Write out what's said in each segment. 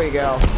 we go.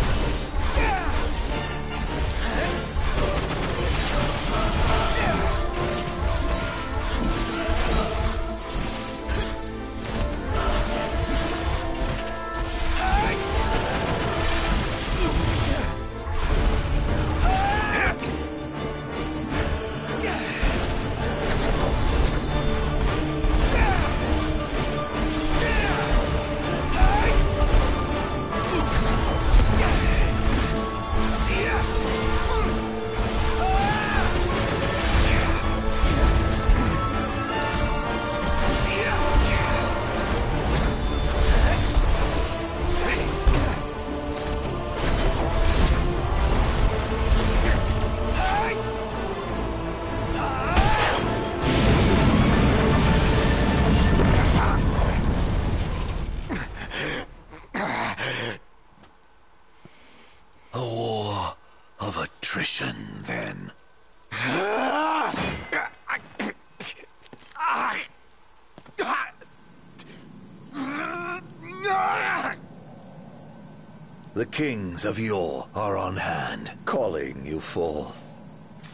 Kings of yore are on hand, calling you forth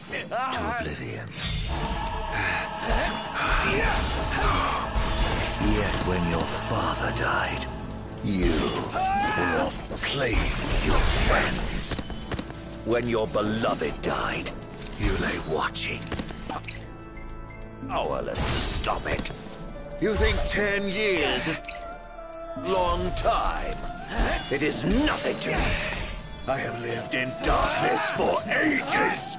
to oblivion. Yet when your father died, you were off playing with your friends. When your beloved died, you lay watching, powerless to stop it. You think ten years is long time? It is nothing to me. I have lived in darkness for ages.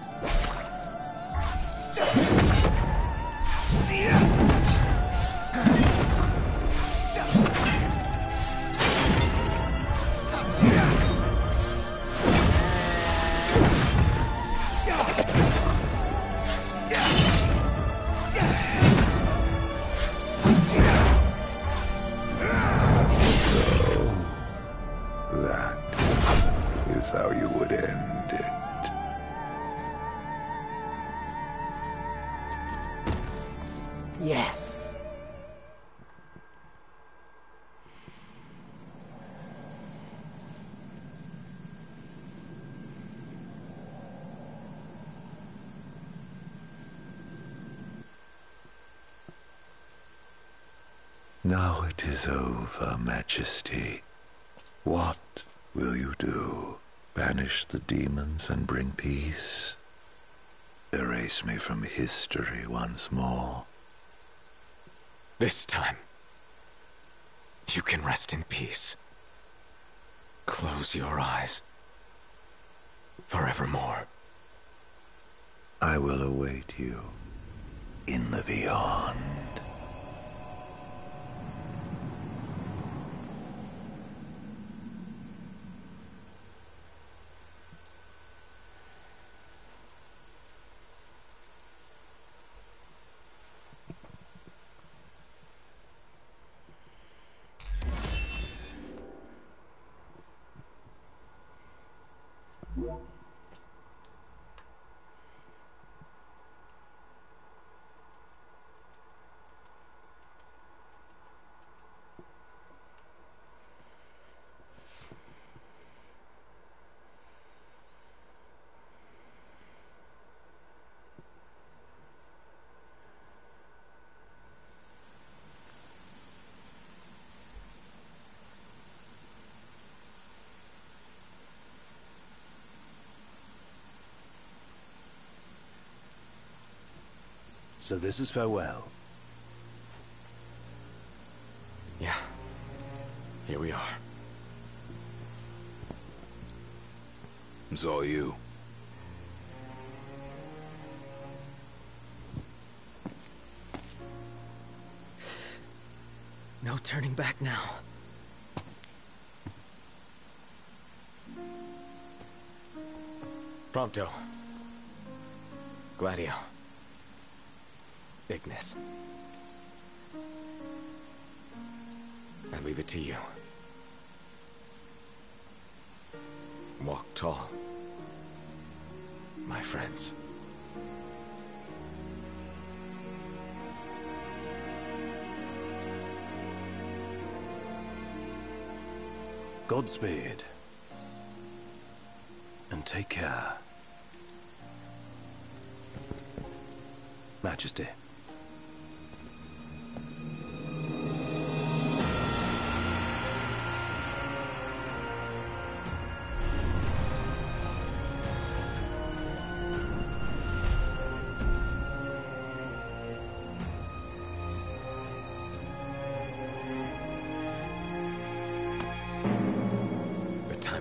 Is over, Majesty. What will you do? Banish the demons and bring peace? Erase me from history once more? This time, you can rest in peace. Close your eyes. Forevermore. I will await you in the beyond. So this is farewell. Yeah. Here we are. It's all you. No turning back now. Prompto. Gladio. Ignis. I leave it to you. Walk tall. My friends. Godspeed. And take care. Majesty.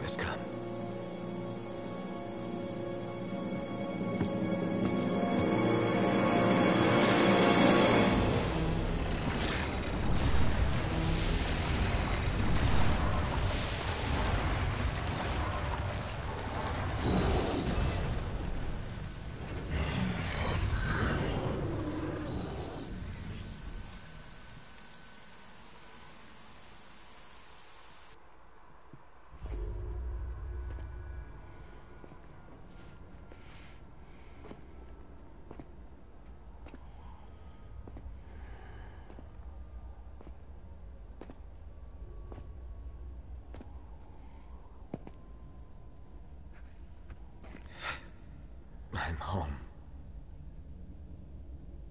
Has come. I'm home.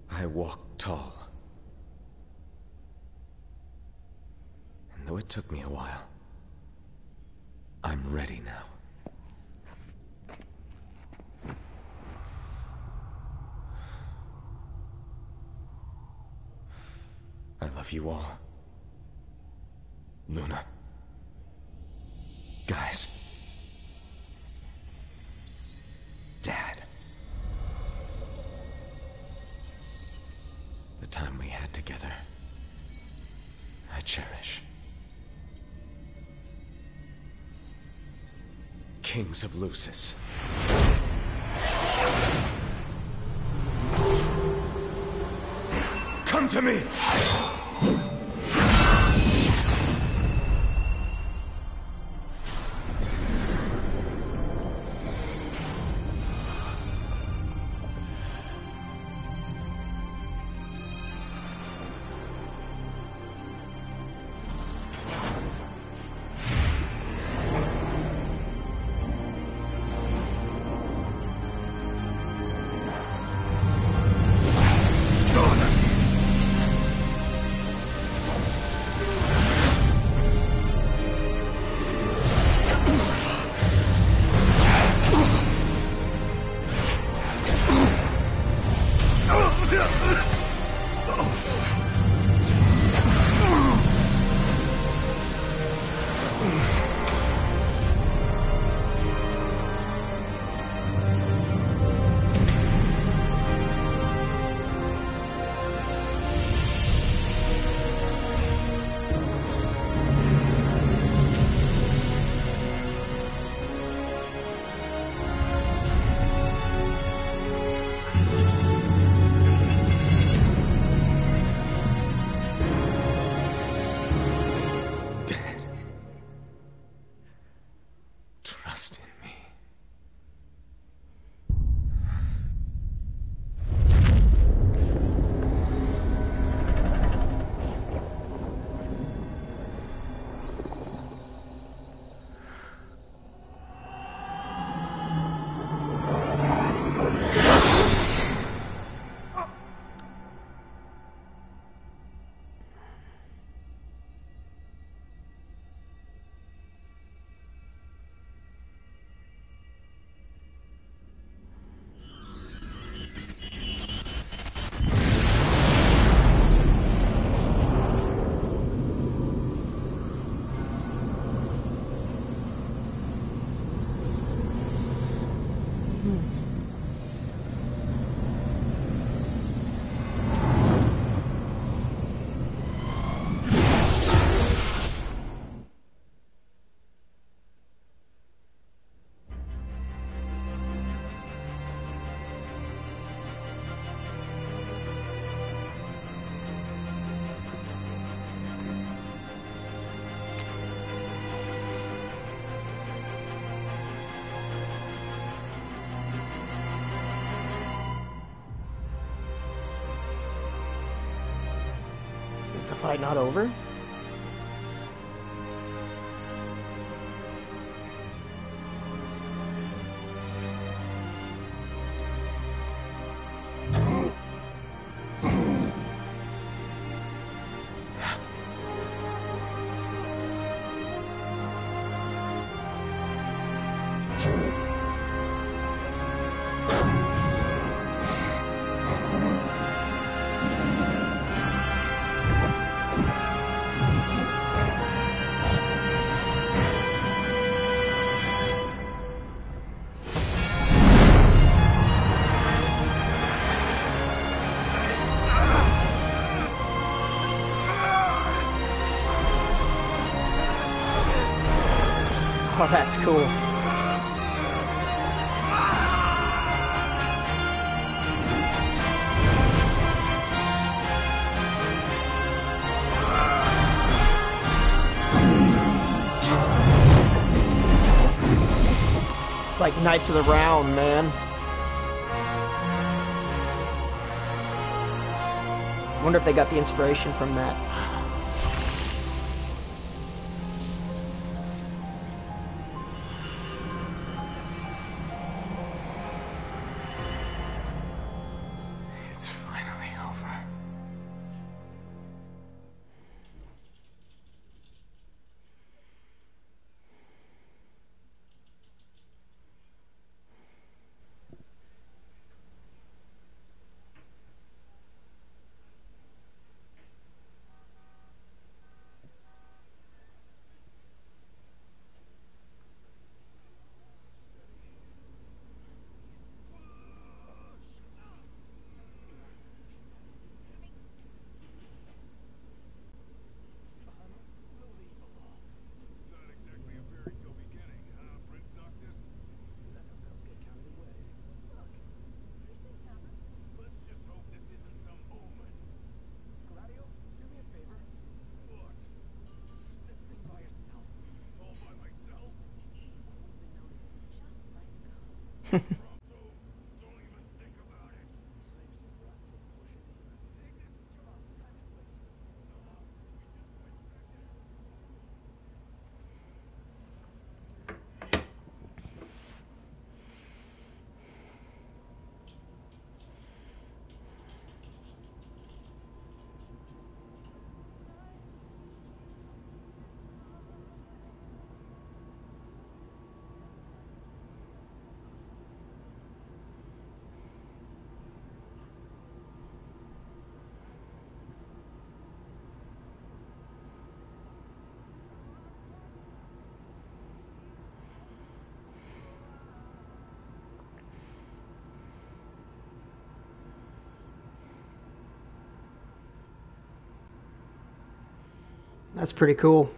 I walk tall. And though it took me a while, I'm ready now. I love you all. Luna. Kings of Lucis. Come to me! Fight not over? That's cool. It's like Knights of the Round, man. Wonder if they got the inspiration from that. That's pretty cool.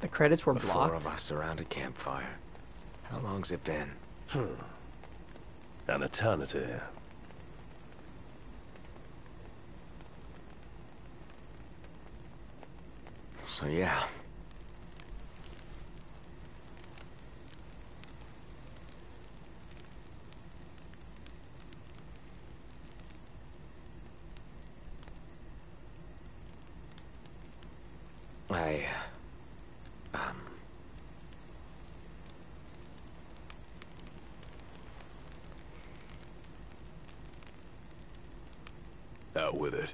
The credits were The four of us around a campfire. How long's it been? Hmm. An eternity. So yeah. I, uh, um... Out with it.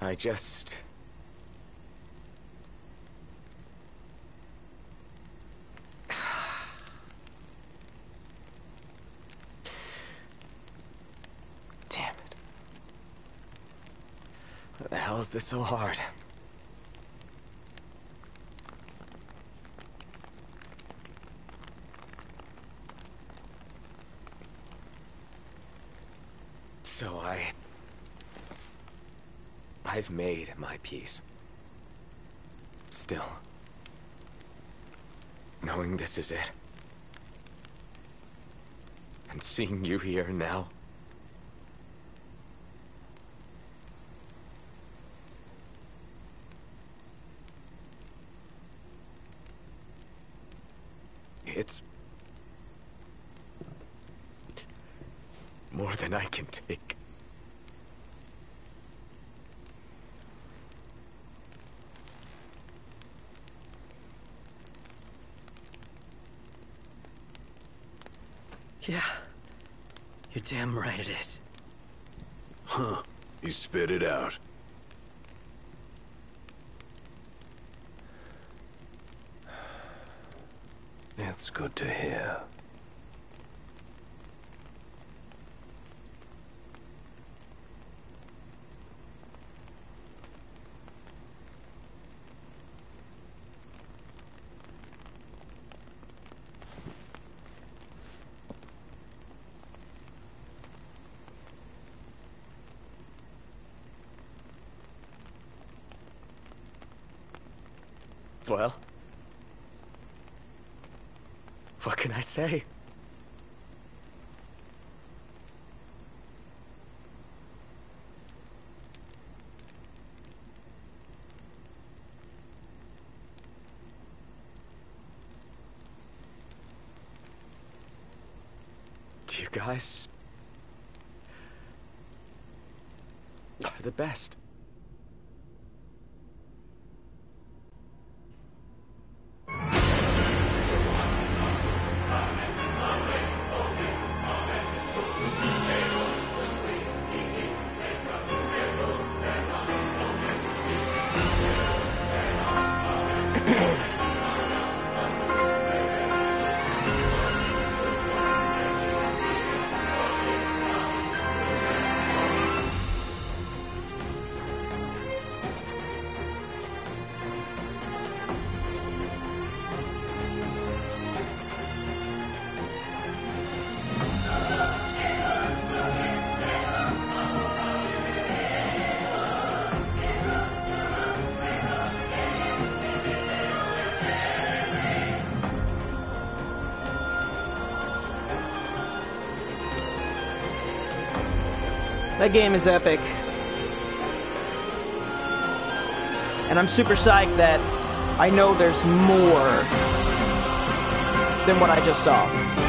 I just... Damn it. Why the hell is this so hard? So I... I've made my peace. Still. Knowing this is it. And seeing you here now. It's... More than I can take. Yeah. You're damn right it is. Huh. You spit it out. It's good to hear. Well... Say? You guys... are the best. That game is epic. And I'm super psyched that I know there's more than what I just saw.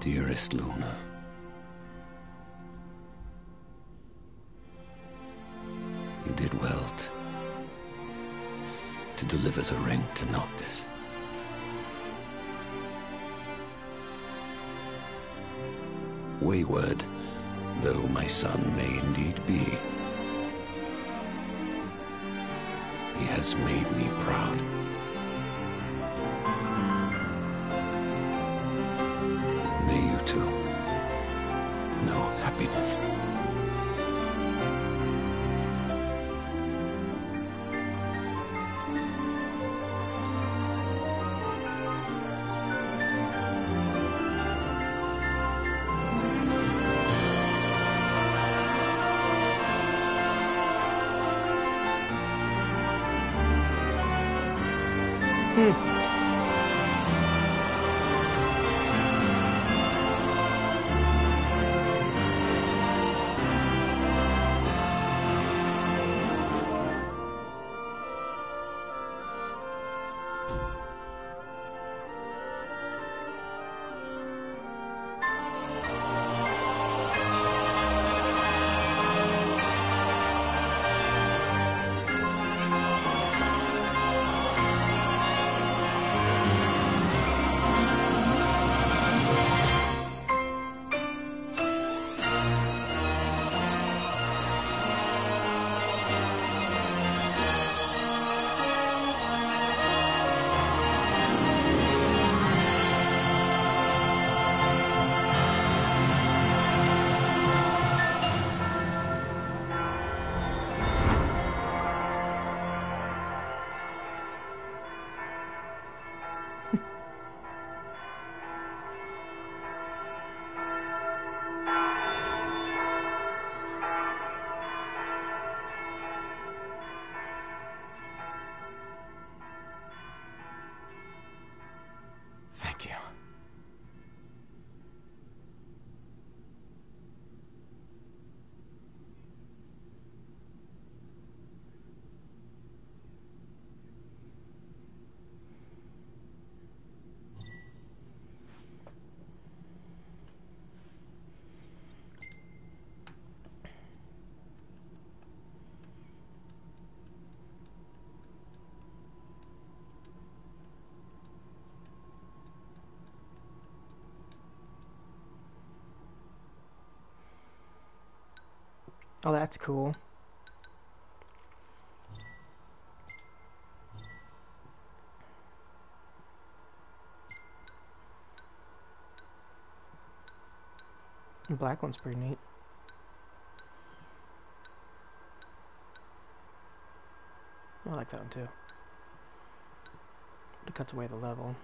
Dearest Luna. You did well to, to deliver the ring to Noctis. Wayward, though my son may indeed be, he has made me proud. Oh, that's cool. The black one's pretty neat. I like that one too. It cuts away the level.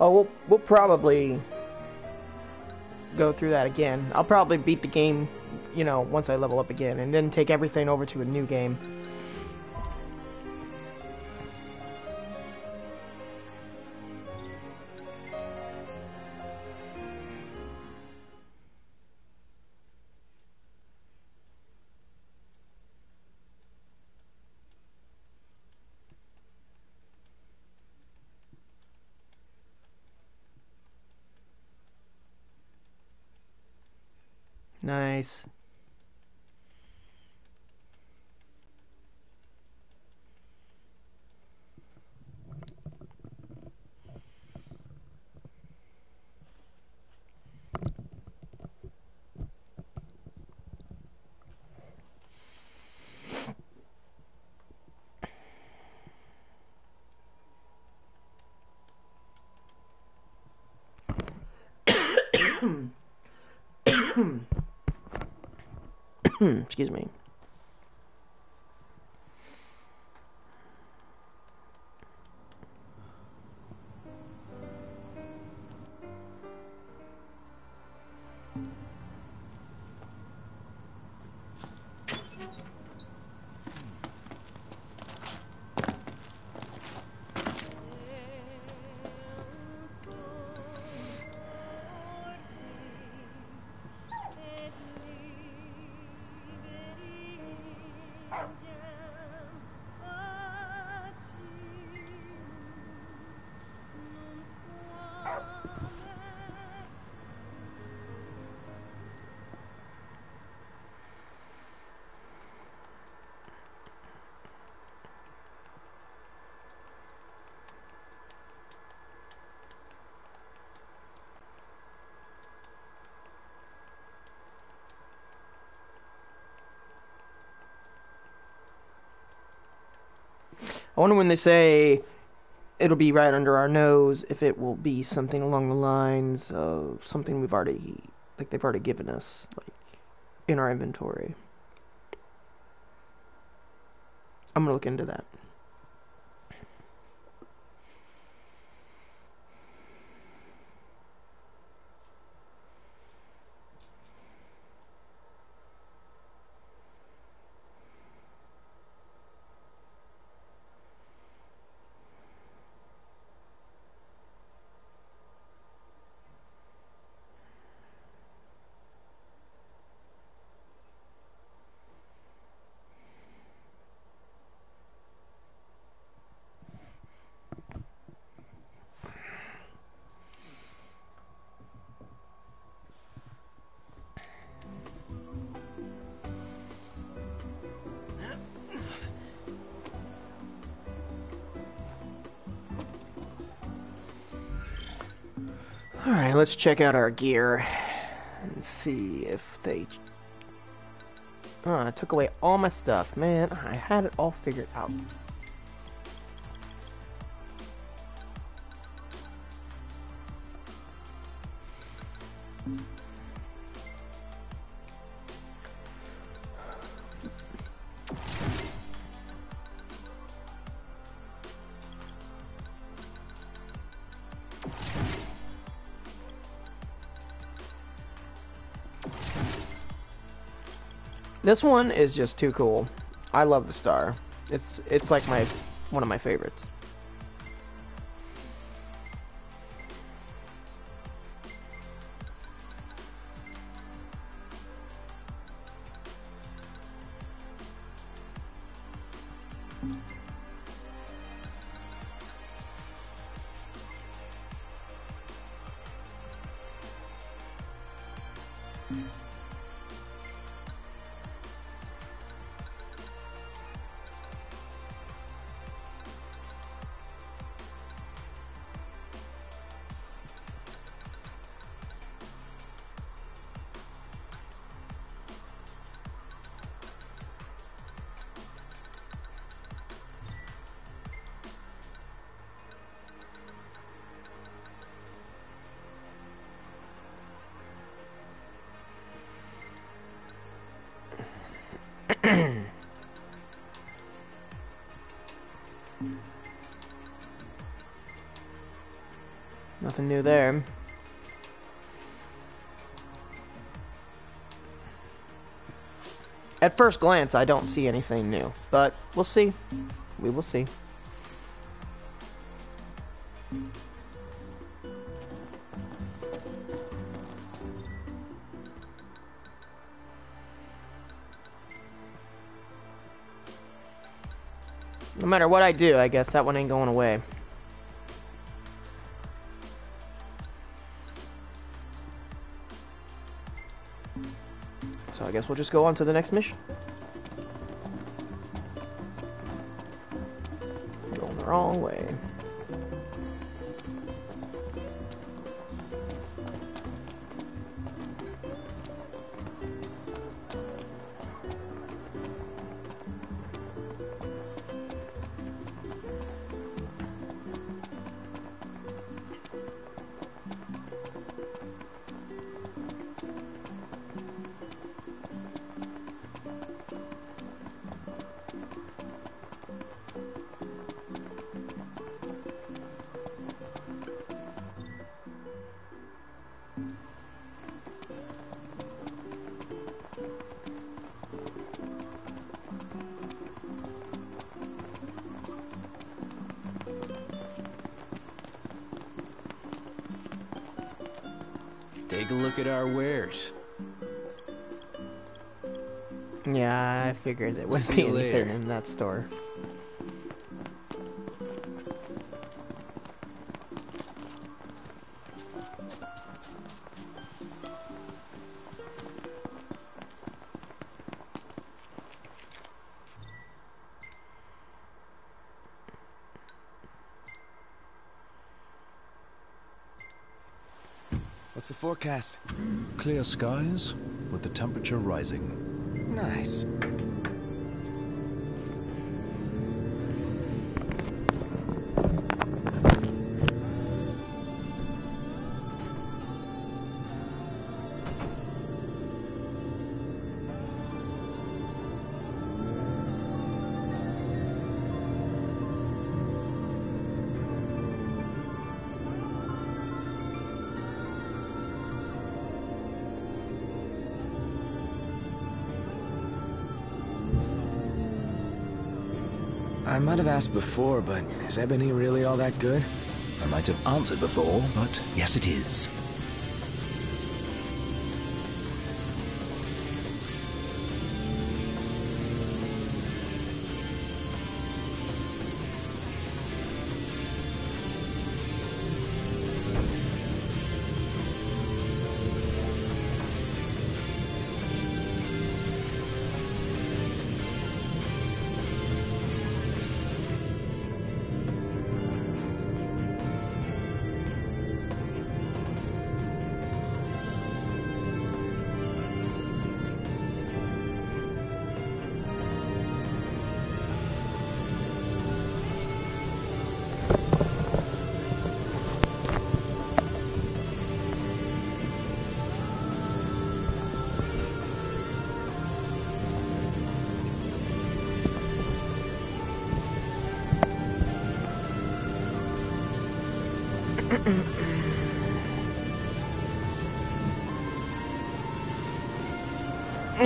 Oh, we'll we'll probably go through that again. I'll probably beat the game, you know, once I level up again, and then take everything over to a new game. Nice. They say it'll be right under our nose if it will be something along the lines of something we've already like they've already given us like in our inventory. I'm gonna look into that. Let's check out our gear and see if they. Oh, I took away all my stuff. Man, I had it all figured out. This one is just too cool. I love the star. It's it's like my one of my favorites. Nothing new there. At first glance, I don't see anything new, but we'll see. We will see. No matter what I do, I guess that one ain't going away. So I guess we'll just go on to the next mission. Figured there wouldn't See be anything later. in that store. What's the forecast? Clear skies, with the temperature rising. Nice. Asked before, but is ebony really all that good? I might have answered before, but yes, it is.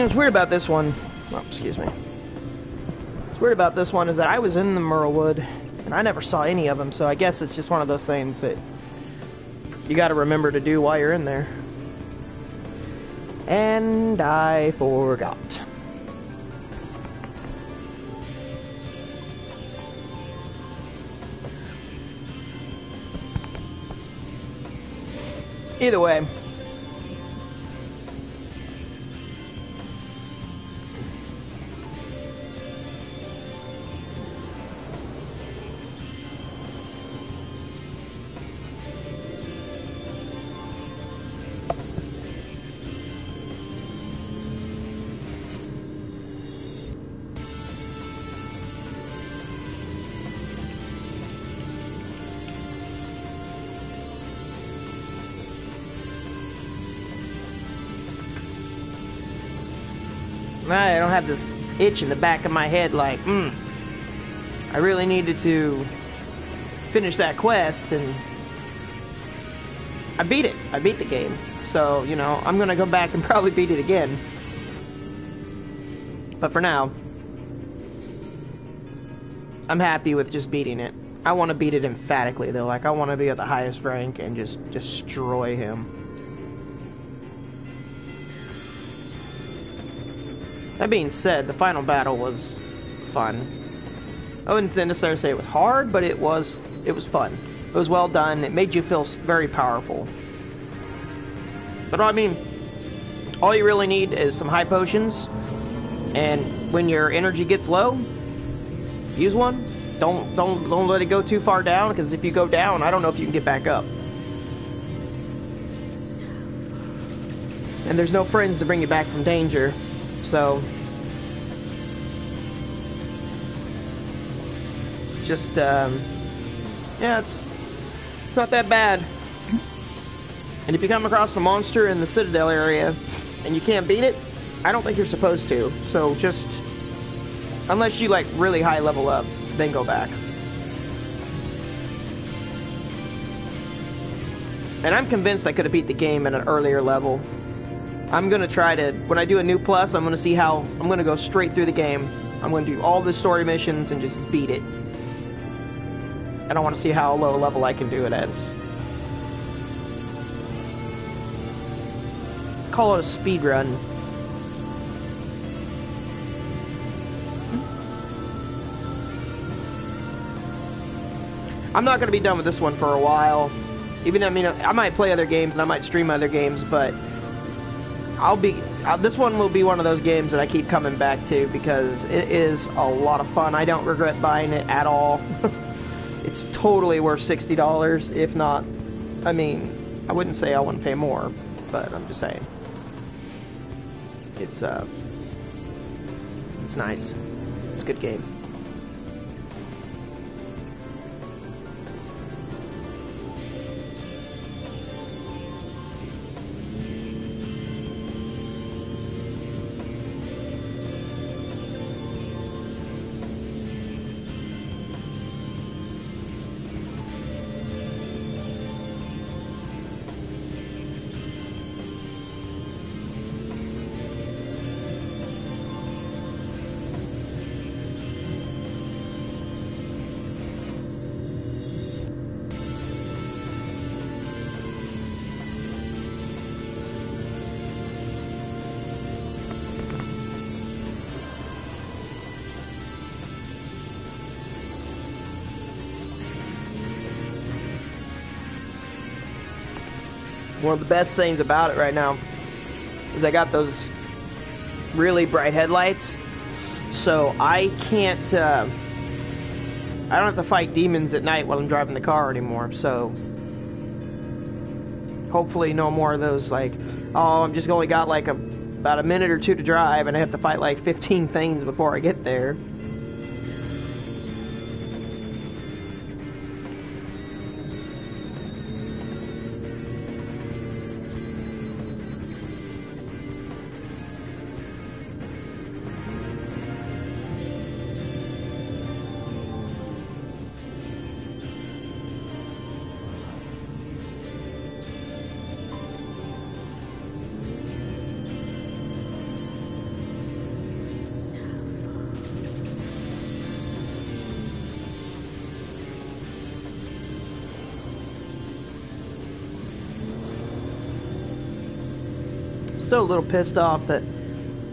What's weird about this one, oh, excuse me. What's weird about this one is that I was in the Myrlwood and I never saw any of them, so I guess it's just one of those things that you got to remember to do while you're in there. And I forgot. Either way, itch in the back of my head like, hmm, I really needed to finish that quest, and I beat it. I beat the game. So, you know, I'm gonna go back and probably beat it again. But for now, I'm happy with just beating it. I want to beat it emphatically, though. Like, I want to be at the highest rank and just destroy him. That being said, the final battle was fun. I wouldn't necessarily say it was hard, but it was it was fun. It was well done. It made you feel very powerful. But I mean, all you really need is some high potions, and when your energy gets low, use one. Don't don't don't let it go too far down, because if you go down, I don't know if you can get back up. And there's no friends to bring you back from danger. So, just, um, yeah, it's, it's not that bad. And if you come across a monster in the Citadel area and you can't beat it, I don't think you're supposed to. So just, unless you like really high level up, then go back. And I'm convinced I could have beat the game at an earlier level. I'm gonna try to when I do a new plus. I'm gonna see how I'm gonna go straight through the game. I'm gonna do all the story missions and just beat it. I want to see how low a level I can do it at. Call it a speed run. I'm not gonna be done with this one for a while. Even I mean I might play other games and I might stream other games, but I'll be uh, this one will be one of those games that I keep coming back to because it is a lot of fun. I don't regret buying it at all. it's totally worth sixty dollars, if not. I mean, I wouldn't say I want to pay more, but I'm just saying it's uh, it's nice. It's a good game. One of the best things about it right now is I got those really bright headlights, so I can't. Uh, I don't have to fight demons at night while I'm driving the car anymore. So hopefully, no more of those like, oh, I'm just only got like a about a minute or two to drive, and I have to fight like 15 things before I get there. Still a little pissed off that,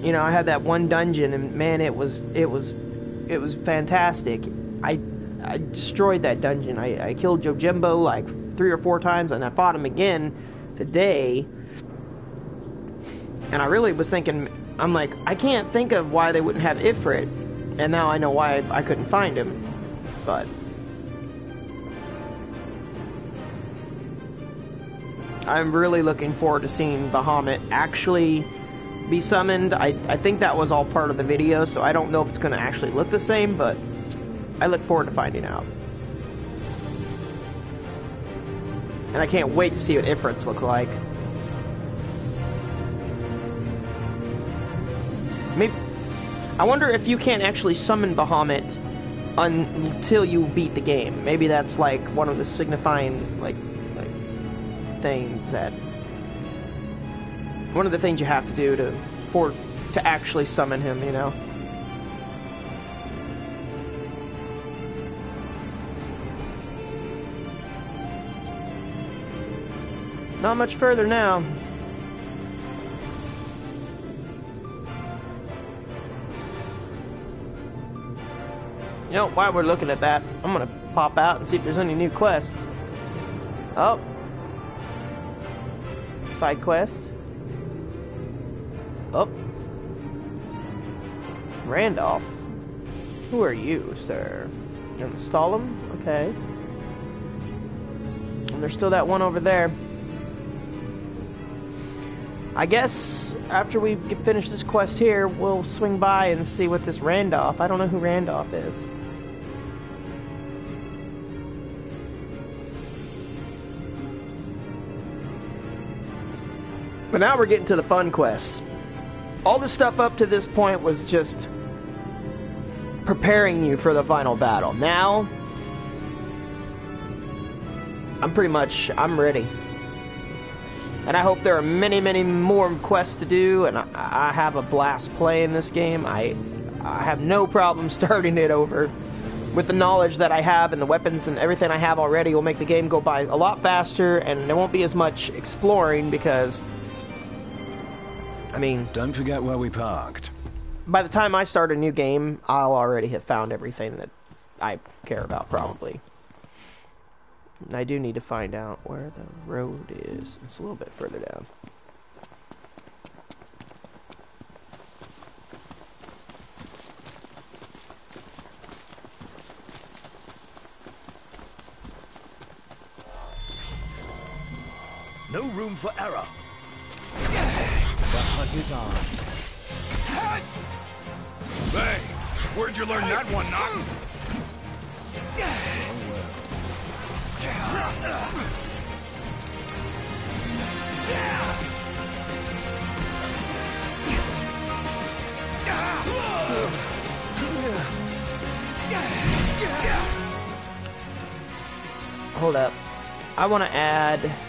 you know, I had that one dungeon and man, it was it was it was fantastic. I I destroyed that dungeon. I, I killed Jojimbo like three or four times, and I fought him again today. And I really was thinking, I'm like, I can't think of why they wouldn't have Ifrit, and now I know why I, I couldn't find him. But I'm really looking forward to seeing Bahamut actually be summoned. I, I think that was all part of the video, so I don't know if it's going to actually look the same, but I look forward to finding out. And I can't wait to see what Ifrits look like. Maybe I wonder if you can't actually summon Bahamut until you beat the game. Maybe that's like one of the signifying like like things that one of the things you have to do to for to actually summon him, you know. Not much further now. You know, while we're looking at that, I'm gonna pop out and see if there's any new quests. Oh. Side quest. Oh. Randolph. Who are you, sir? Install him? Okay. And there's still that one over there. I guess after we finish this quest here, we'll swing by and see what this Randolph. I don't know who Randolph is. But now we're getting to the fun quests. All the stuff up to this point was just preparing you for the final battle. Now, I'm pretty much I'm ready. And I hope there are many, many more quests to do, and I, I have a blast playing this game. I, I have no problem starting it over. With the knowledge that I have and the weapons and everything I have already, will make the game go by a lot faster, and there won't be as much exploring because, I mean, Don't forget where we parked. by the time I start a new game, I'll already have found everything that I care about, probably. I do need to find out where the road is. It's a little bit further down. No room for error. The hunt is on. Hey, where'd you learn that one, Noct? Hold up. I want to add.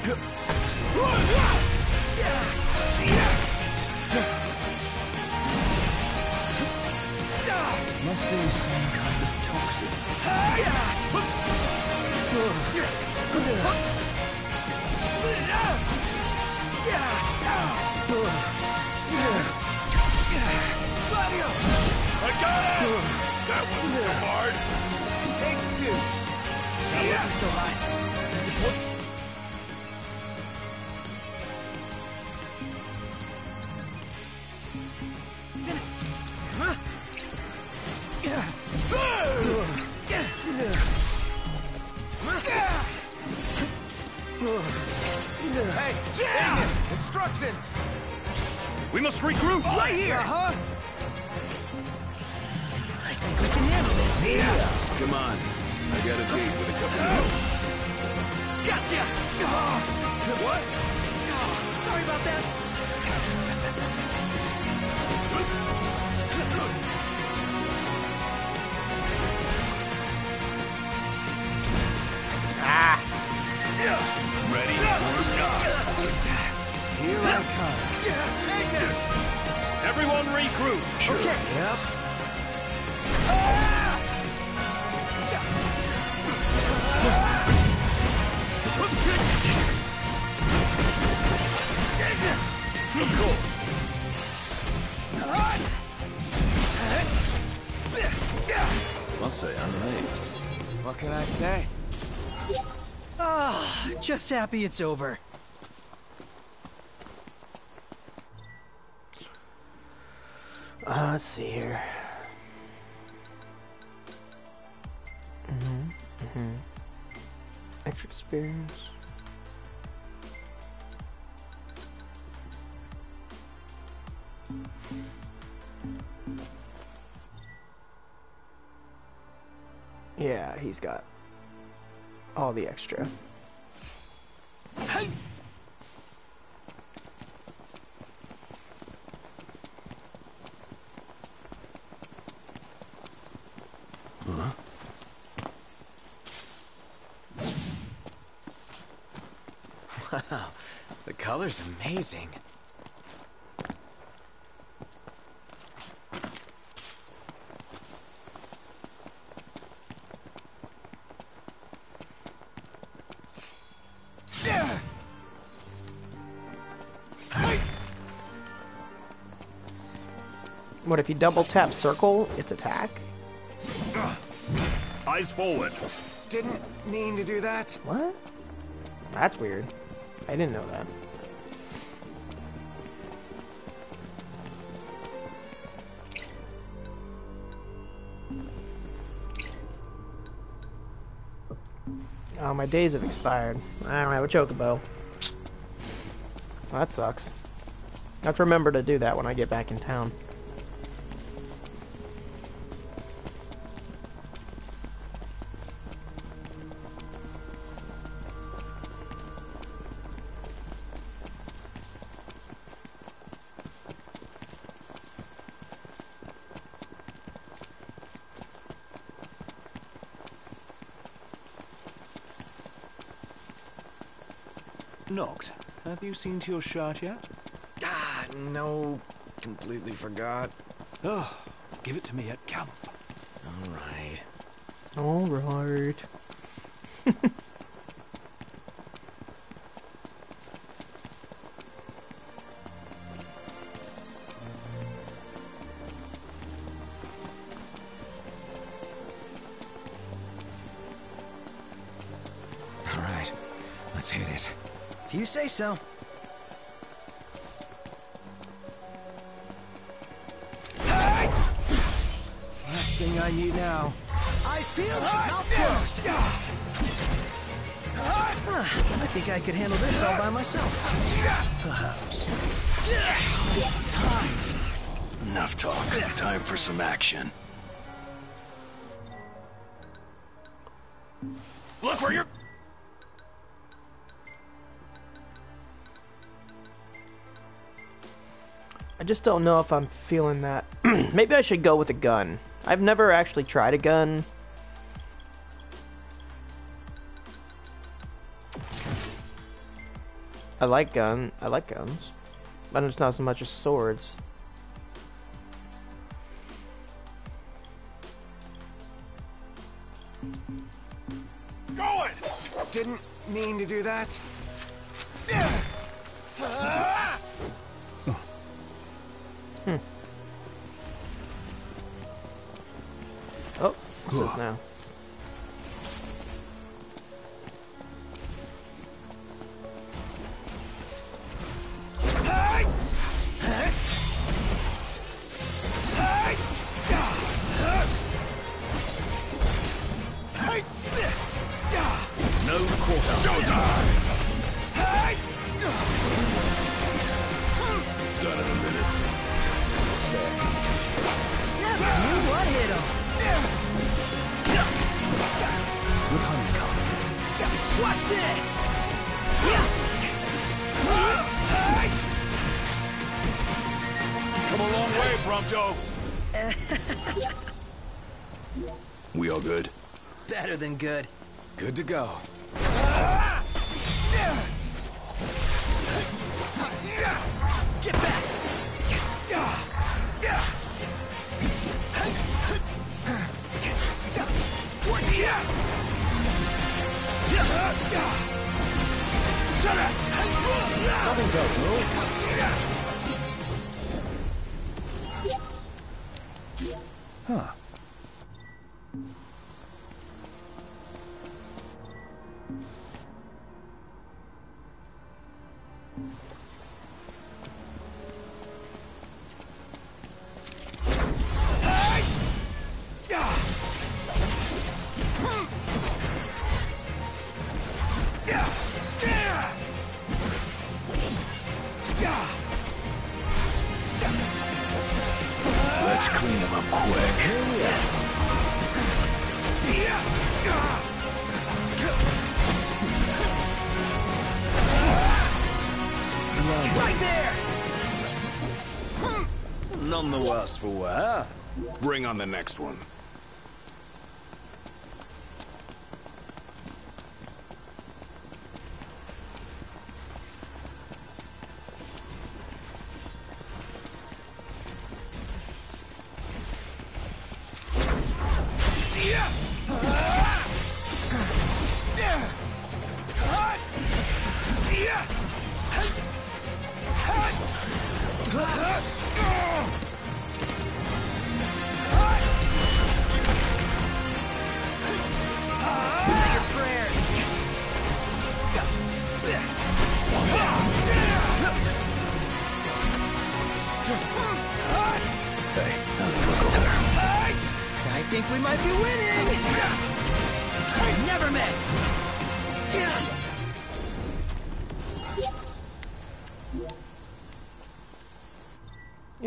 Must be some kind of toxin. I got it! That wasn't so hard. Takes two. That wasn't so high. Just happy it's over. Uh, let's see here. Mhm. Mhm. Extra experience. Yeah, he's got all the extra. Wow, the color's amazing. What if you double tap circle, its attack? Eyes forward. Didn't mean to do that. What? That's weird. I didn't know that. Oh, my days have expired. I don't have a chocobo. Well, that sucks. I have to remember to do that when I get back in town. Have you seen to your shirt yet? Ah, no. Completely forgot. Oh, give it to me at camp. All right. Alright. All say so. Last thing I need now. Eyes peeled, mouth closed. I think I could handle this all by myself. Perhaps. Enough talk. Time for some action. Look where you're. Just don't know if I'm feeling that. Maybe I should go with a gun. I've never actually tried a gun. I like gun. I like guns, but it's not so much as swords. Going! Didn't mean to do that. Oh, now? Good to go. Bring on the next one.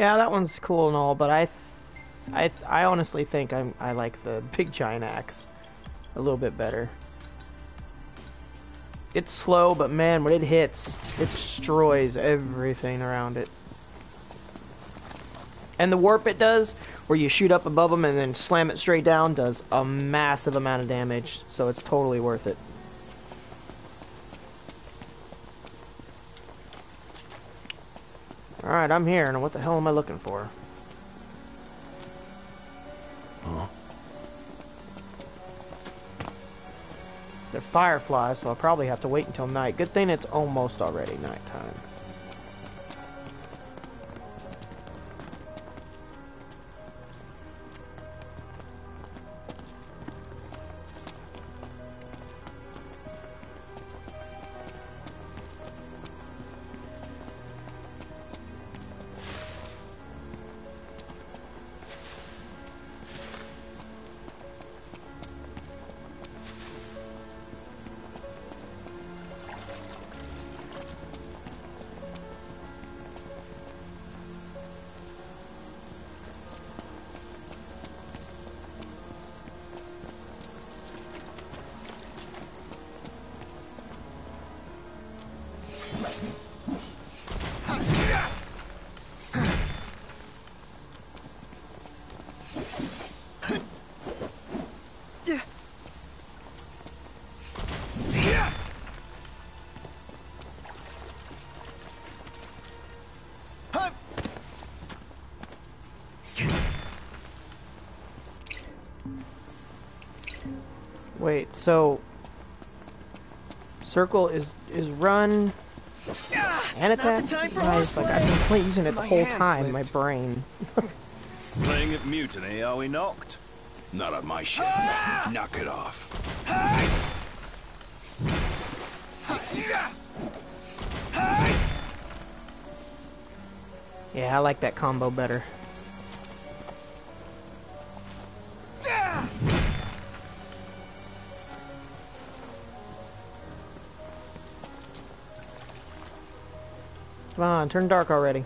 Yeah, that one's cool and all, but I, I, I honestly think I'm I like the big giant axe a little bit better. It's slow, but man, when it hits, it destroys everything around it. And the warp it does, where you shoot up above them and then slam it straight down, does a massive amount of damage. So it's totally worth it. Alright, I'm here, and what the hell am I looking for? Huh? They're fireflies, so I'll probably have to wait until night. Good thing it's almost already nighttime. Wait, so circle is is run and attack. the time for Nice, like I've horseplay. been using it the My whole hand time. My brain. Playing at mutiny, are we Noct? Not on my ship. Knock it off. Yeah, I like that combo better. Come on, turn dark already.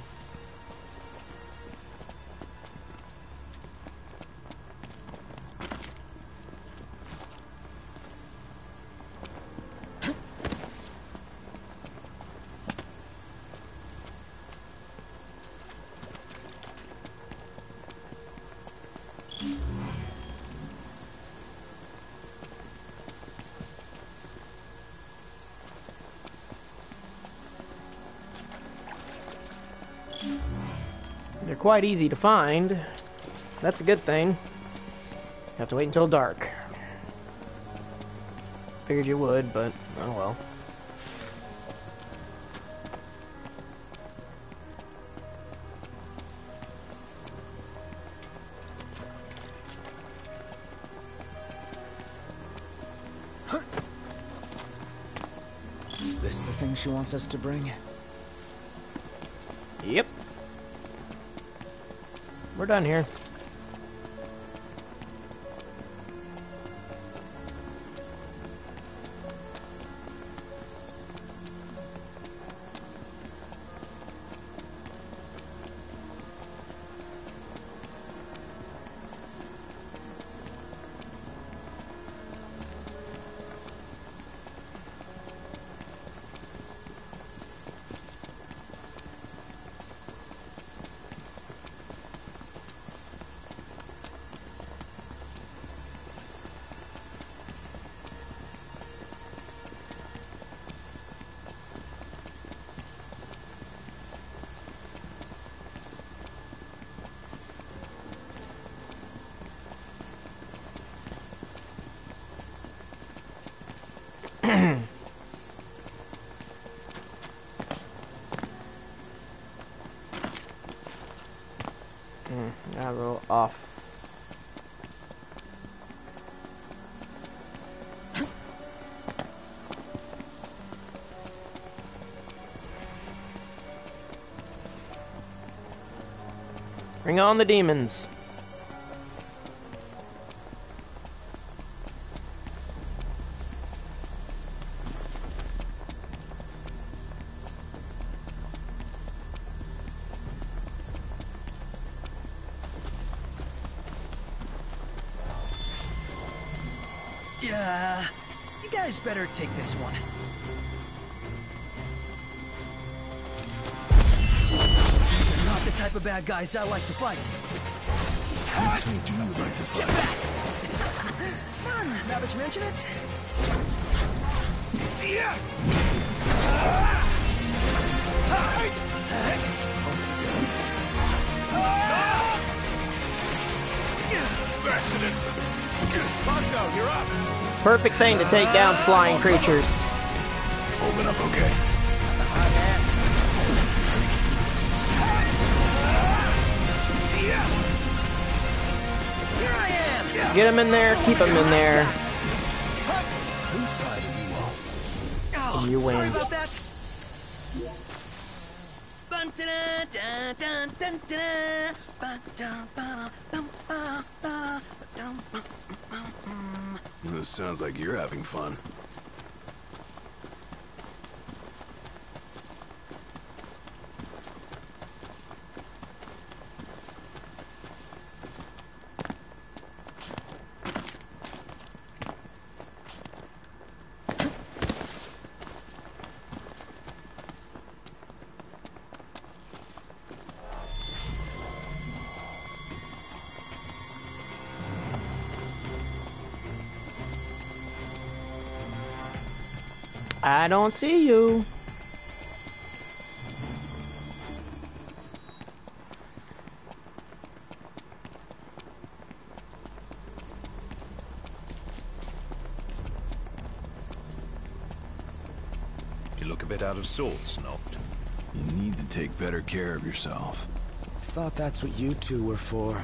They're quite easy to find. That's a good thing. Have to wait until dark. Figured you would, but oh well. Is this the thing she wants us to bring? Yep. We're done here. Bring on the demons. Yeah, you guys better take this one. Bad guys I like to fight. Who told you you like to Get back! None, now that you mention it. Accident! Prompto, you're up! Perfect thing to take down flying creatures. Holding up okay. Get him in there, keep him in there. And you win. This sounds like you're having fun. Don't see you. You look a bit out of sorts, Noct. You need to take better care of yourself. Thought that's what you two were for.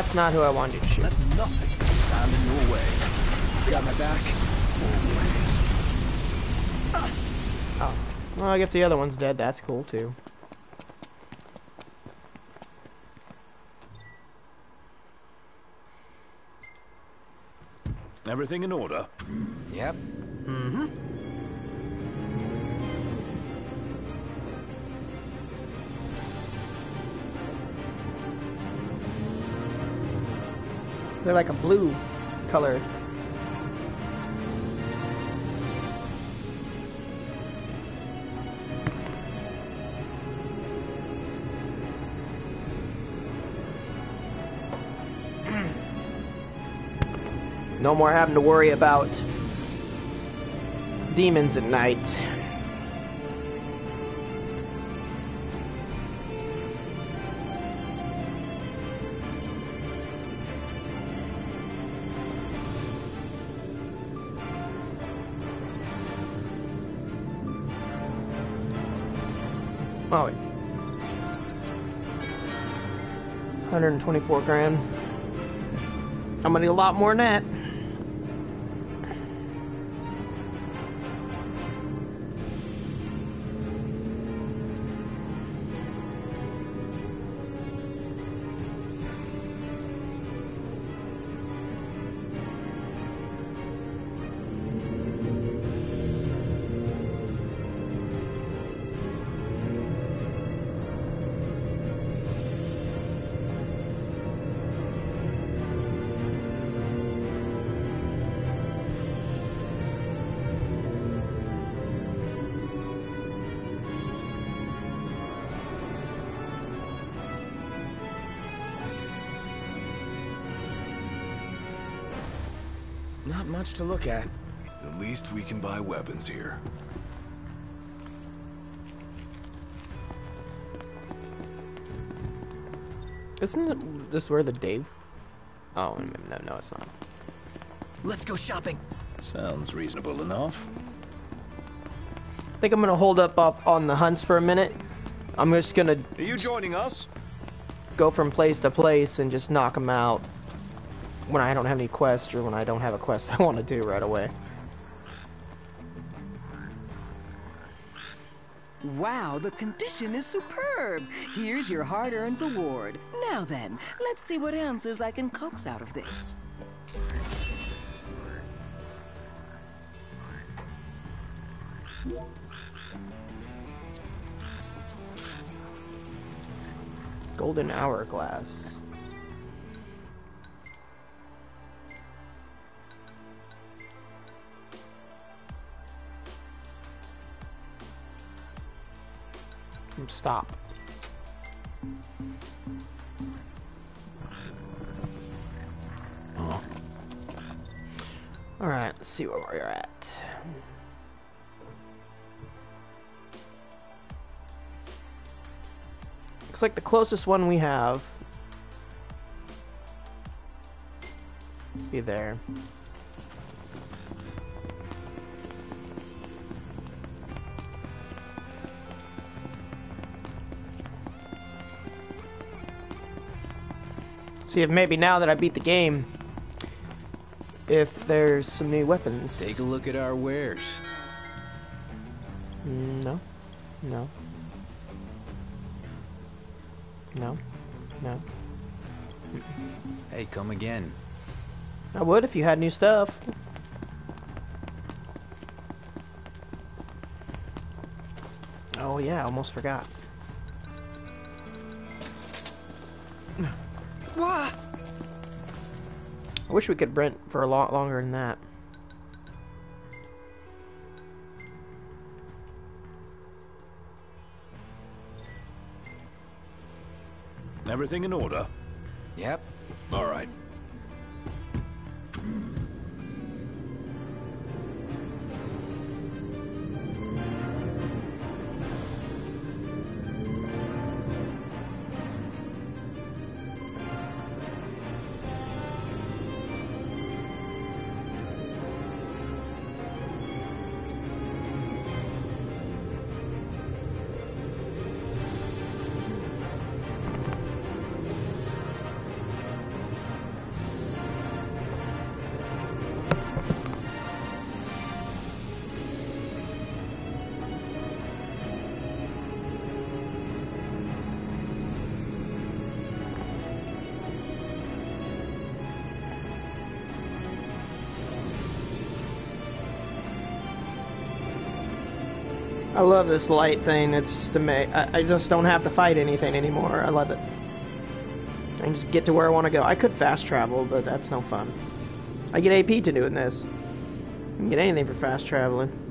That's not who I wanted to shoot. Let nothing stand in your way. Got my back? Oh. Well, I guess the other one's dead. That's cool, too. Everything in order? Yep. They're like a blue color. No more having to worry about demons at night. 124 grand. I'm gonna need a lot more than that. Much to look at. At least we can buy weapons here. Isn't this where the Dave? Oh no, no, it's not. Let's go shopping. Sounds reasonable enough. I think I'm gonna hold up, up on the hunts for a minute. I'm just gonna Are you joining us? go from place to place and just knock them out when I don't have any quests or when I don't have a quest I want to do right away. Wow, the condition is superb. Here's your hard-earned reward. Now then, let's see what answers I can coax out of this. Golden hourglass. Stop. All right, let's see where we're at. Looks like the closest one we have. Be there. See if maybe now that I beat the game, if there's some new weapons. Take a look at our wares. Mm, No. No. No. No. Hey, come again. I would if you had new stuff. Oh yeah, almost forgot. Wah! I wish we could rent for a lot longer than that. Everything in order? Yep. Love this light thing. It's just ama- I, I just don't have to fight anything anymore. I love it. I can just get to where I want to go. I could fast travel, but that's no fun. I get AP to doing this. I can get anything for fast traveling.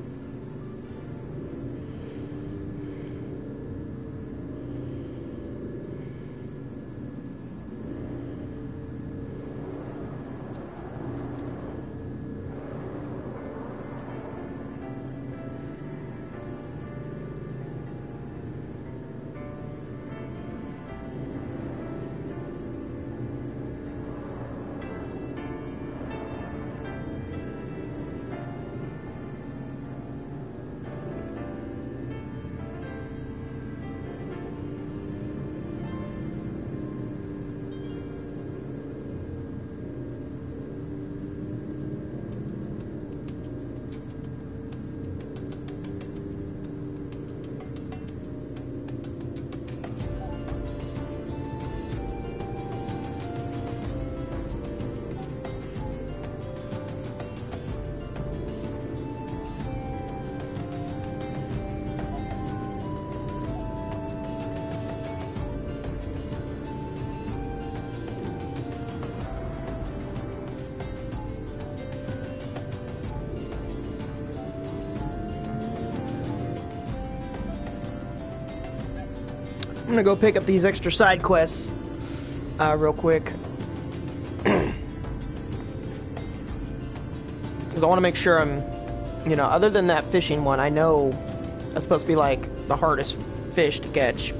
Gonna go pick up these extra side quests uh, real quick. Because I want to make sure I'm You know, other than that fishing one, I know that's supposed to be like the hardest fish to catch.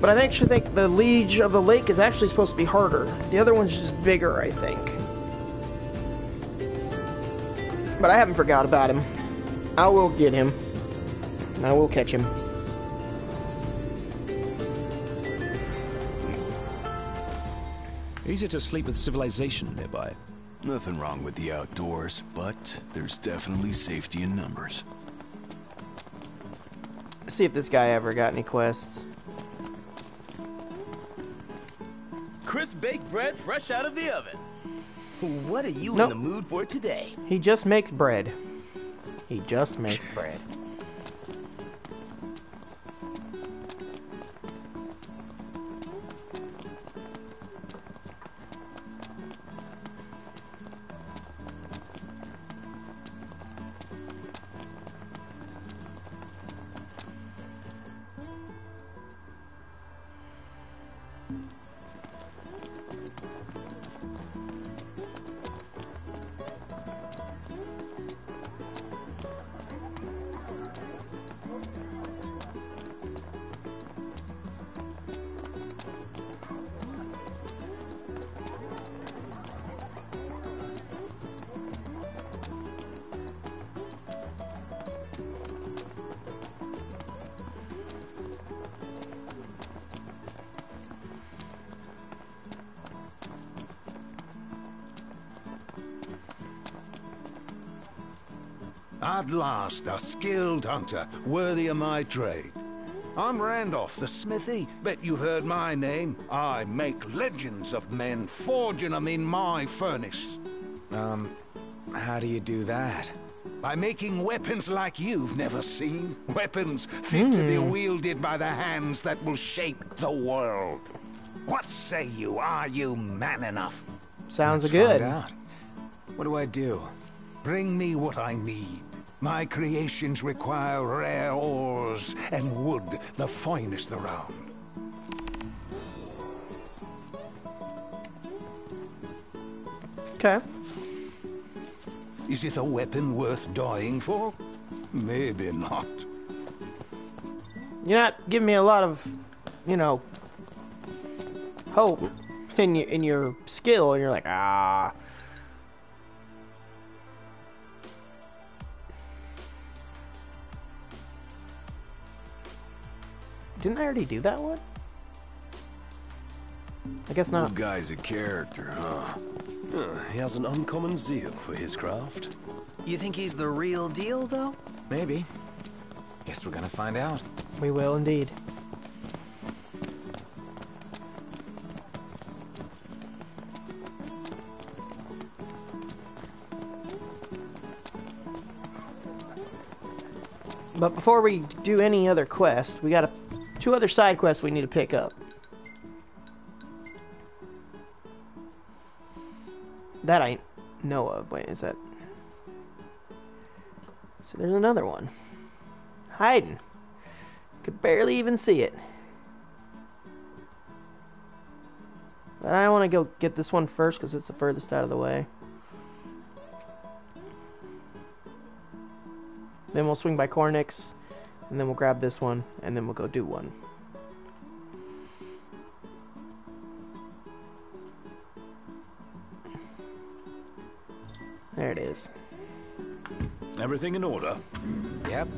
But I actually think the Liege of the Lake is actually supposed to be harder. The other one's just bigger, I think. But I haven't forgot about him. I will get him. I will catch him. Easier to sleep with civilization nearby. Nothing wrong with the outdoors, but there's definitely safety in numbers. See if this guy ever got any quests. Crisp baked bread fresh out of the oven. What are you Nope. in the mood for today? He just makes bread. He just makes bread. At a skilled hunter, worthy of my trade. I'm Randolph, the smithy. Bet you've heard my name. I make legends of men, forging them in my furnace. Um, how do you do that? By making weapons like you've never seen. Weapons fit to be wielded by the hands that will shape the world. What say you? Are you man enough? Sounds Let's good. Find out. What do I do? Bring me what I need. My creations require rare ores and wood, the finest around. Okay. Is it a weapon worth dying for? Maybe not. You're not giving me a lot of, you know, hope in your in your skill, and you're like, ah. Didn't I already do that one? I guess not. Old guy's a character, huh? He has an uncommon zeal for his craft. You think he's the real deal, though? Maybe. Guess we're gonna find out. We will indeed. But before we do any other quest, we got a, two other side quests we need to pick up. That I know of. Wait, is that? So there's another one. Hiding. Could barely even see it. But I want to go get this one first because it's the furthest out of the way. Then we'll swing by Coernix, and then we'll grab this one, and then we'll go do one. There it is. Everything in order? Yep.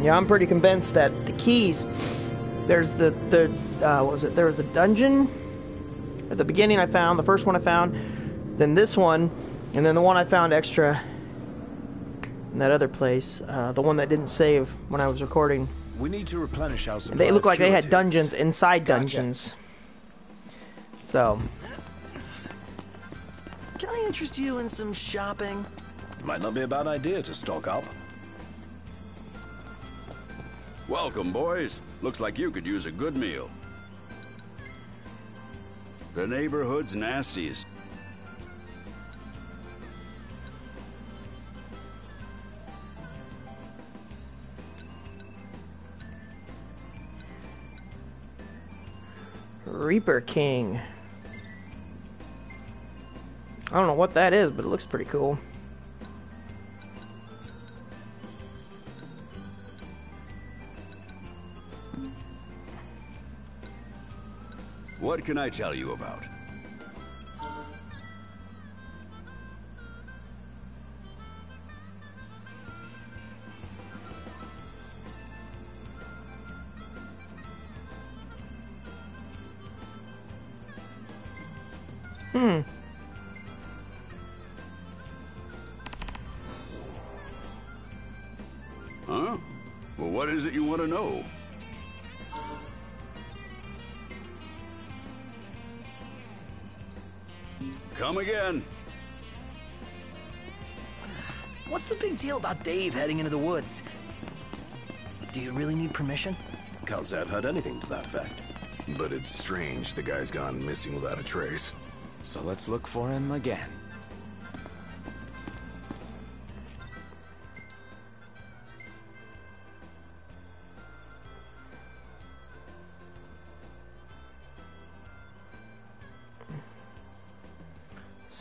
Yeah, I'm pretty convinced that the keys. There's the the uh, what was it? There was a dungeon at the beginning. I found the first one I found, then this one, and then the one I found extra in that other place. Uh, the one that didn't save when I was recording. We need to replenish our supply They look like they had dungeons inside dungeons. So Can I interest you in some shopping? Might not be a bad idea to stock up. Welcome, boys. Looks like you could use a good meal. The neighborhood's nastiest. Reaper King. I don't know what that is, but it looks pretty cool. What can I tell you about? Hmm. Huh? Well, what is it you want to know? Come again. What's the big deal about Dave heading into the woods? Do you really need permission? Can't say I've heard anything to that effect. But it's strange the guy's gone missing without a trace. So let's look for him again.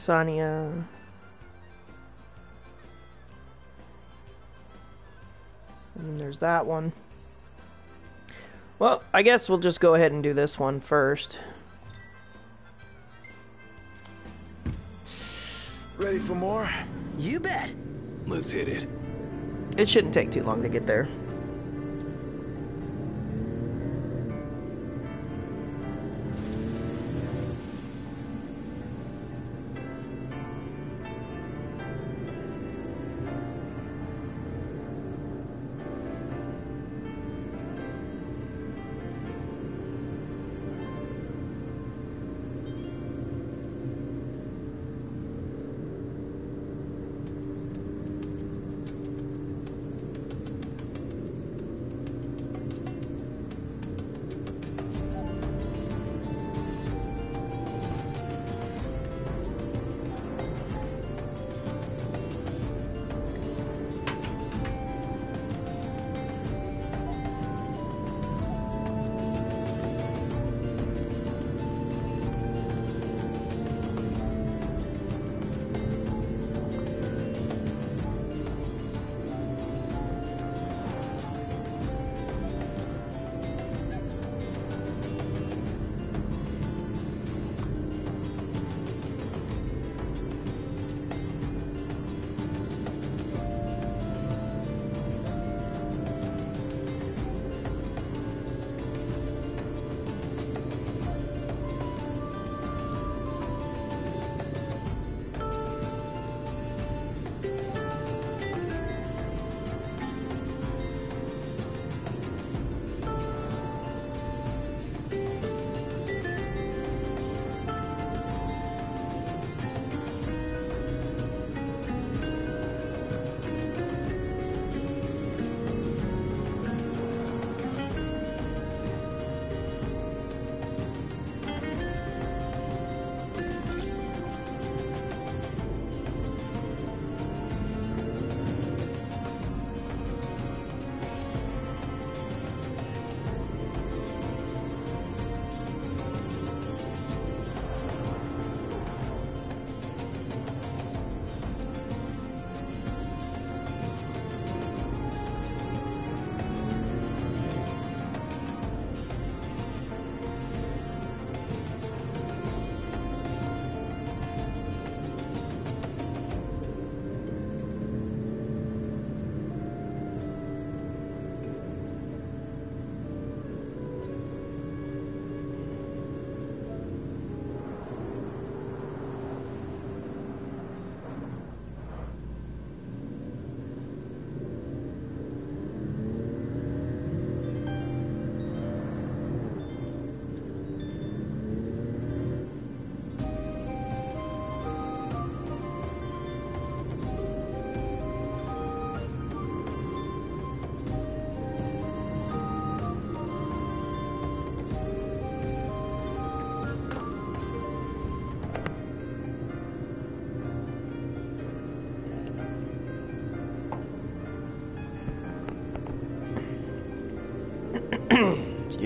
Sania. And then there's that one. Well, I guess we'll just go ahead and do this one first. Ready for more? You bet. Let's hit it. It shouldn't take too long to get there.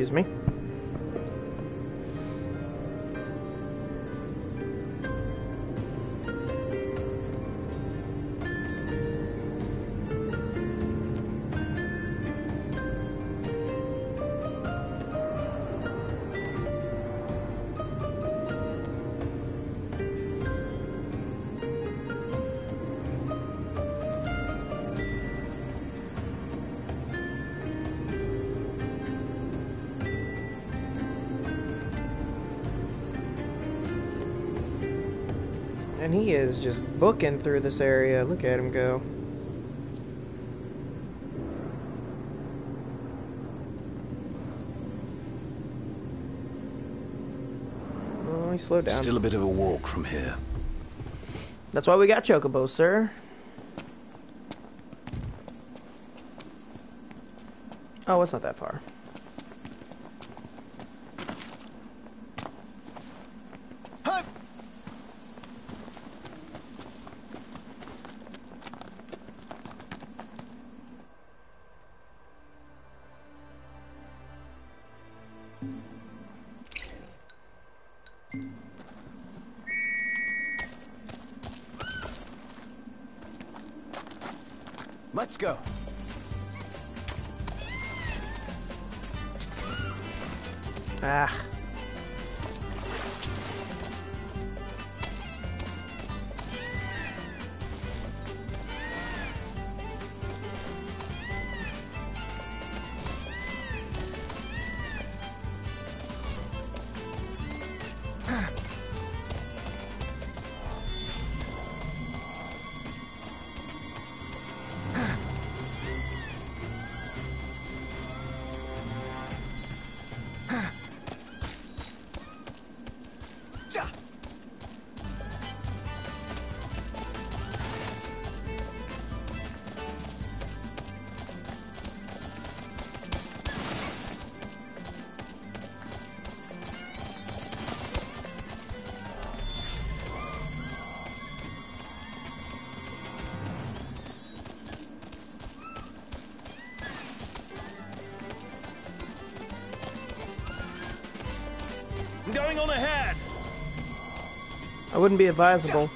Excuse me. And he is just booking through this area. Look at him go. Oh, he slowed down. Still a bit of a walk from here. That's why we got Chocobo, sir. Oh, it's not that far. Go. Wouldn't be advisable.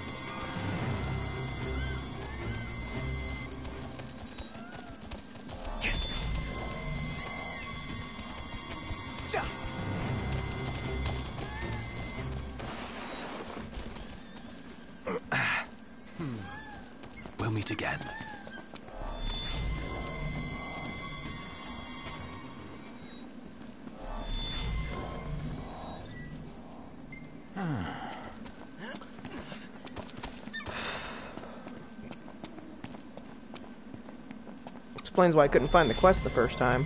Explains why I couldn't find the quest the first time.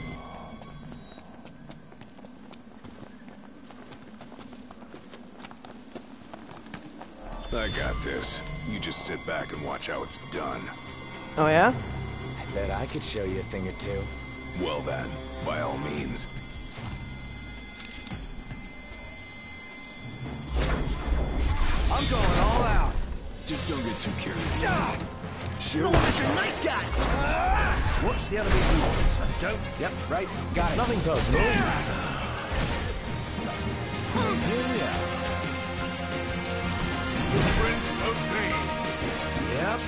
I got this. You just sit back and watch how it's done. Oh yeah? I bet I could show you a thing or two. Well then, by all means. I'm going all out. Just don't get too carried away. Ah! Sure. No, Mr. Nice Guy. Watch the enemy's movements and don't. Yep, right. Got it. Nothing personal. Here we are. Prince of Pain. Yep.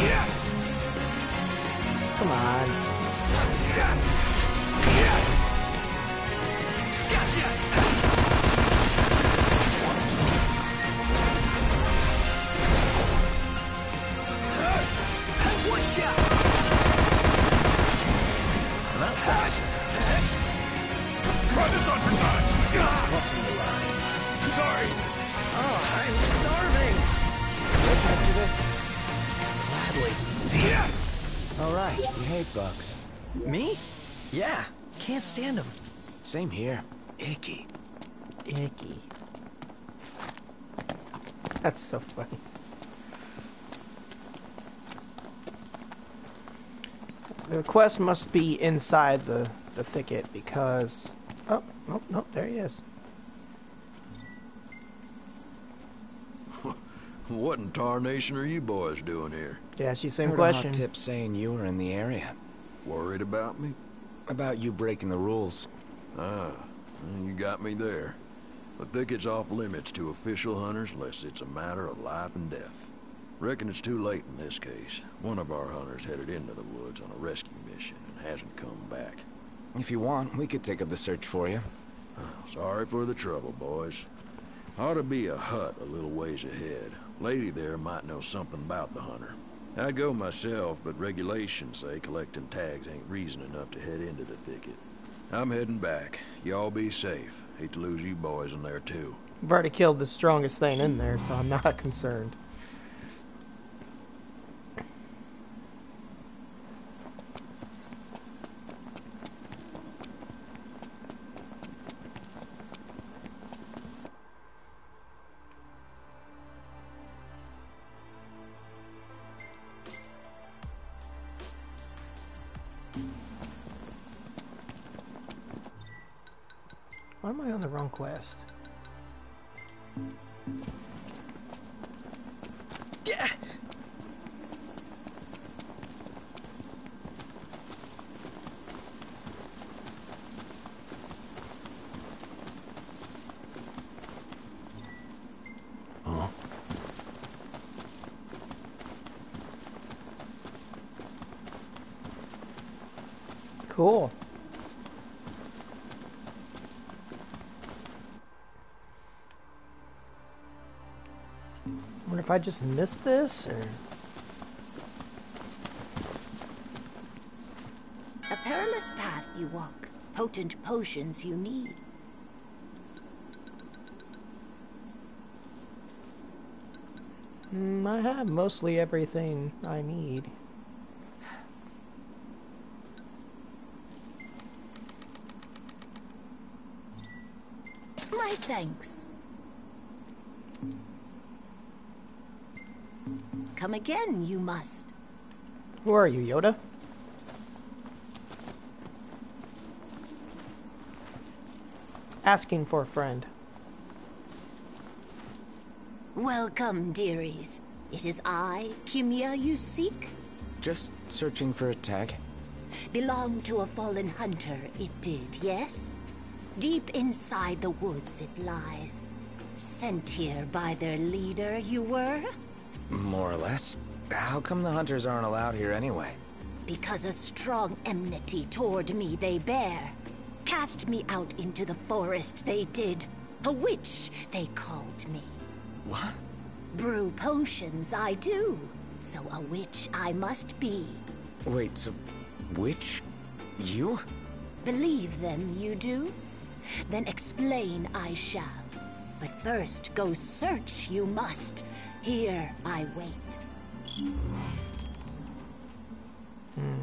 Yeah. Come on. Stand them. Same here. Icky. Icky. That's so funny. The quest must be inside the, the thicket because... Oh, no, no, there he is. What in tarnation are you boys doing here? Yeah, she's same Heard a question. hot tip saying you were in the area. Worried about me? About you breaking the rules? Ah, you got me there. The thicket's off limits to official hunters unless it's a matter of life and death. Reckon it's too late in this case. One of our hunters headed into the woods on a rescue mission and hasn't come back. If you want, we could take up the search for you. Sorry for the trouble, boys. Ought to be a hut a little ways ahead. Lady there might know something about the hunter. I'd go myself, but regulations say collecting tags ain't reason enough to head into the thicket. I'm heading back. Y'all be safe. Hate to lose you boys in there, too. I've already killed the strongest thing in there, so I'm not concerned. Am just missed this or A perilous path you walk, potent potions you need. Mm, I have mostly everything I need. My thanks. Come again, you must. Who are you, Yoda? Asking for a friend. Welcome, dearies. It is I, Kimya, you seek? Just searching for a tag. Belonged to a fallen hunter, it did, yes? Deep inside the woods it lies. Sent here by their leader, you were? More or less. How come the hunters aren't allowed here anyway? Because a strong enmity toward me they bear. Cast me out into the forest they did. A witch they called me. What? Brew potions I do. So a witch I must be. Wait, so which? You? Believe them you do? Then explain I shall. But first go search you must. Here I wait. Hmm.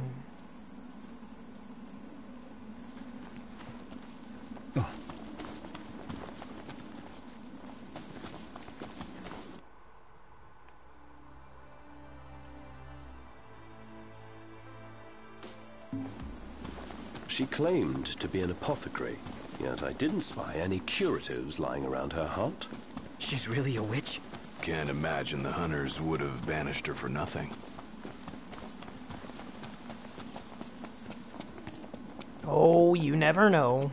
She claimed to be an apothecary, yet I didn't spy any curatives lying around her hut. She's really a witch? Can't imagine the hunters would have banished her for nothing. Oh, you never know.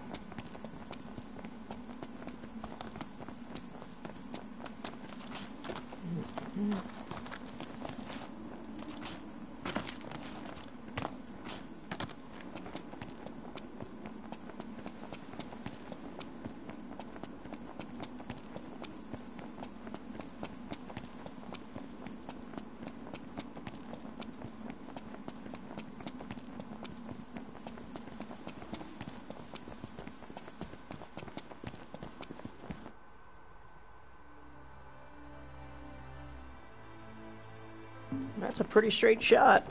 Pretty straight shot.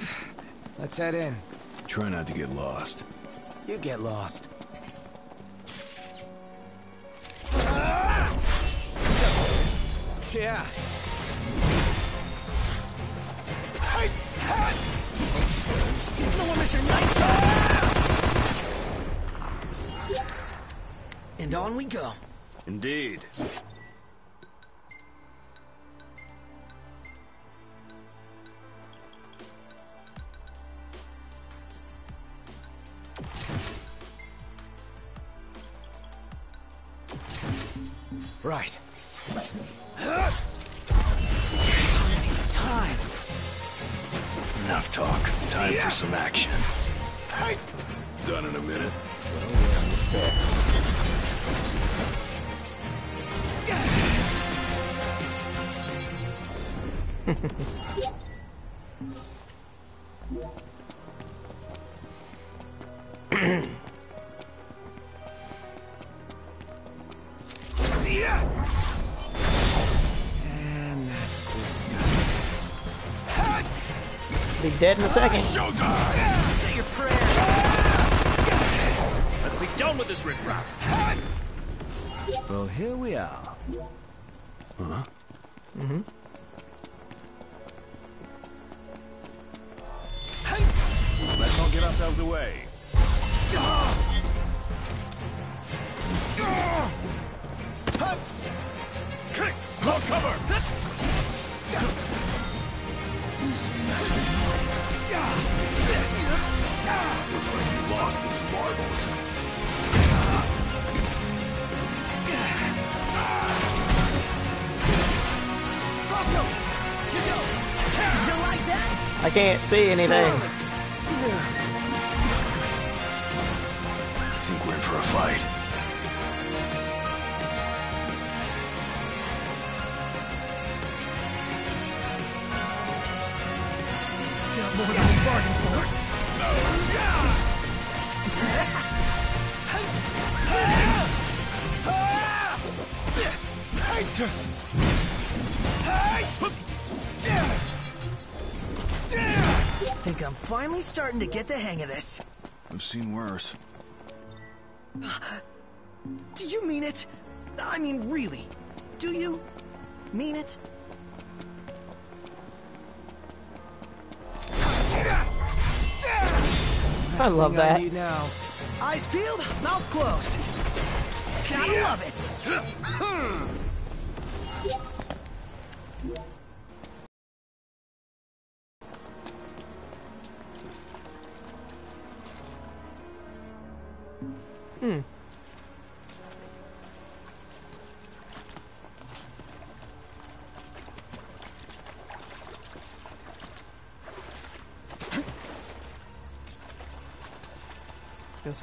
Let's head in. Try not to get lost. You get lost. Yeah. No one, Mr. Nice. And on we go. Indeed. In a second. See anything. Finally starting to get the hang of this. I've seen worse. Do you mean it? I mean, really? Do you mean it? I love Thing I that. need now. Eyes peeled, mouth closed. Gotta love it.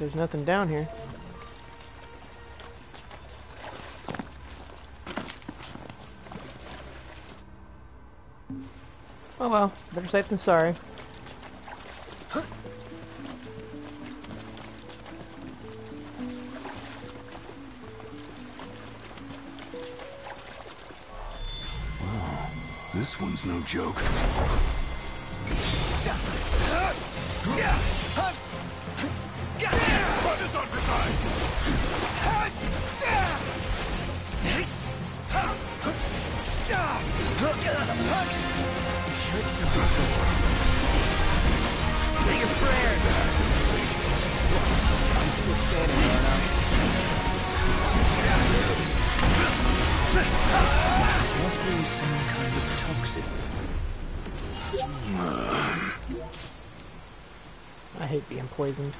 There's nothing down here. Oh well, better safe than sorry. This one's no joke. Say your prayers. I'm still standing. Must be some kind of toxin. I hate being poisoned.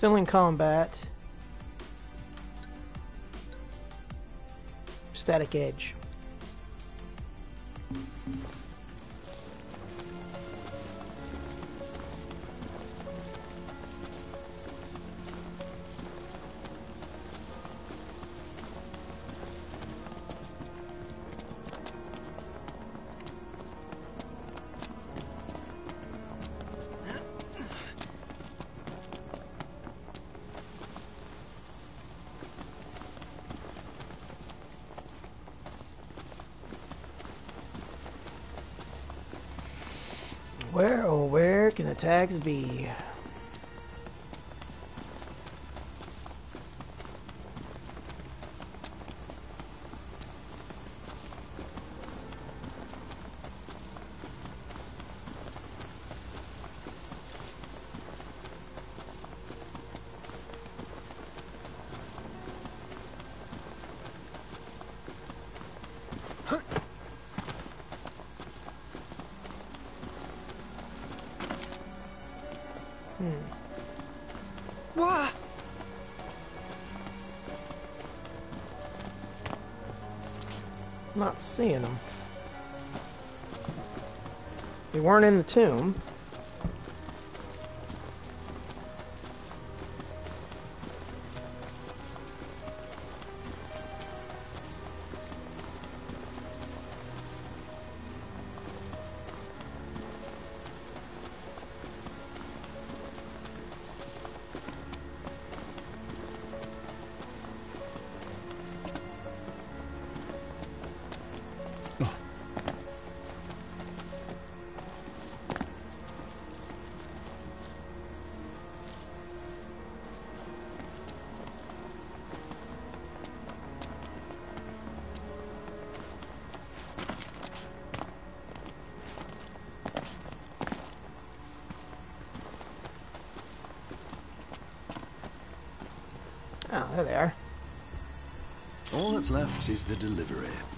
Still in combat. Static Edge. Tags be? Seeing them. They weren't in the tomb. Left is the delivery.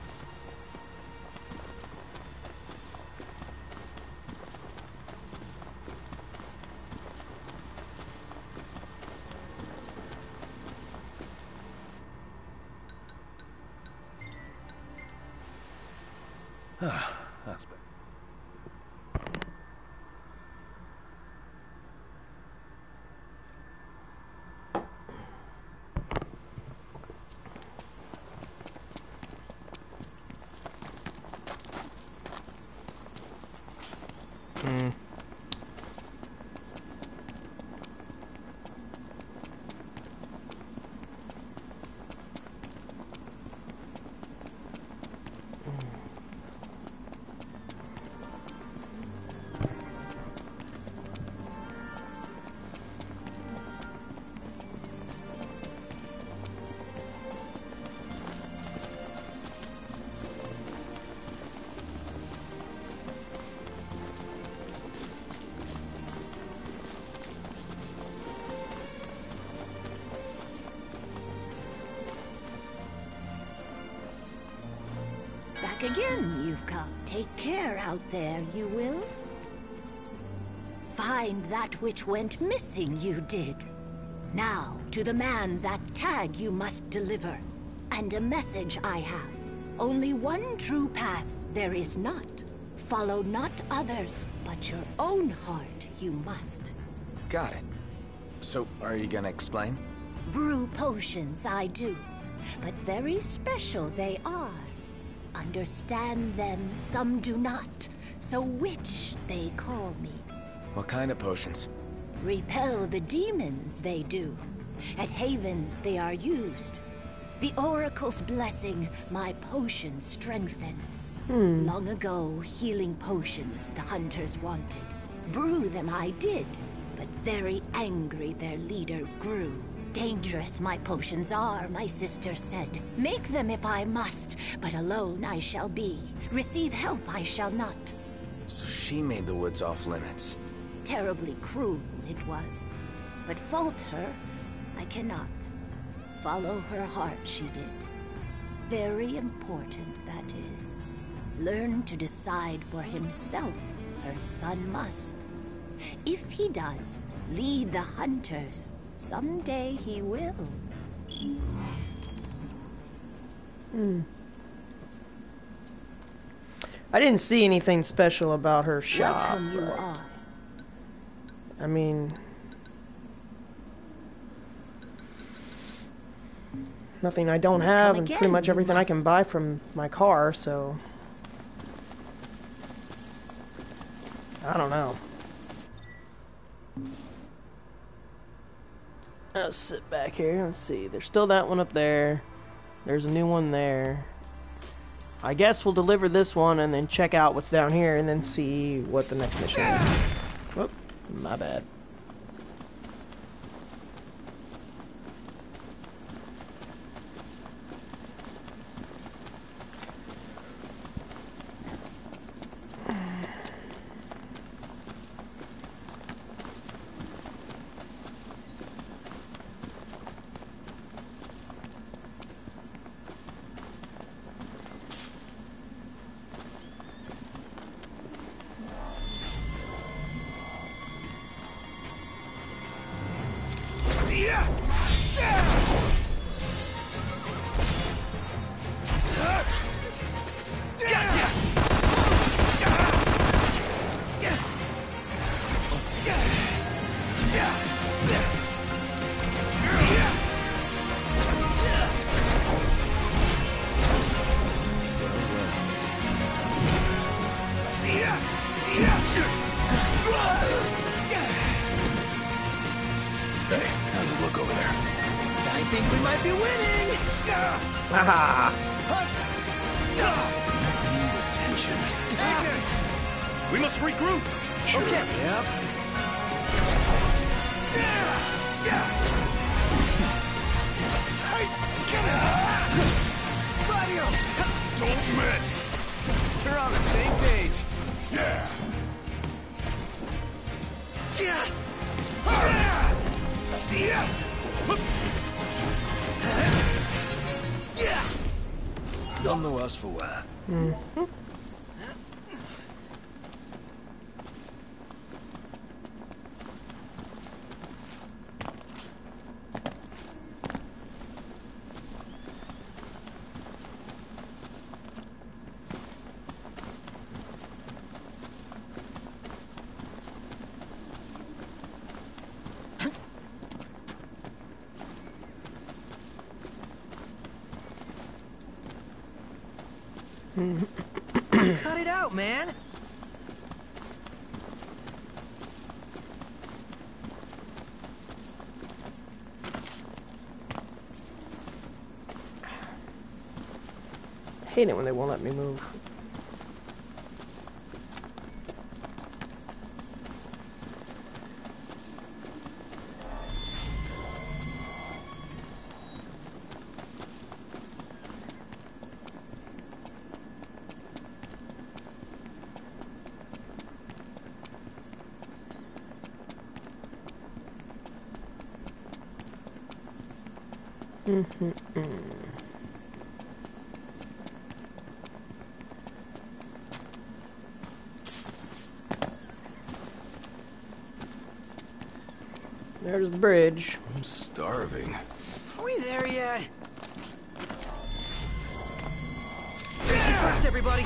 Back again you've come. Take care out there, you will. Find that which went missing, you did. Now, to the man that tag you must deliver. And a message I have. Only one true path there is not. Follow not others, but your own heart you must. Got it. So, are you gonna explain? Brew potions, I do. But very special they are. Understand them, some do not. So witch they call me. What kind of potions? Repel the demons, they do. At havens they are used. The Oracle's blessing, my potions strengthen. Hmm. Long ago, healing potions the hunters wanted. Brew them I did, but very angry their leader grew. Dangerous my potions are, my sister said. Make them if I must, but alone I shall be. Receive help I shall not. So she made the woods off limits. Terribly cruel it was. But fault her, I cannot. Follow her heart she did. Very important, that is. Learn to decide for himself, her son must. If he does, lead the hunters, Someday he will. Hmm. I didn't see anything special about her shop. Welcome you are. I mean, nothing I don't have, and pretty much you everything I can buy from my car. So I don't know. Let's sit back here. Let's see. There's still that one up there. There's a new one there. I guess we'll deliver this one and then check out what's down here and then see what the next mission is. Whoop, my bad. It out, man. I hate it when they won't let me move. Mm-hmm. There's the bridge. I'm starving. Are we there yet? Safety first, everybody.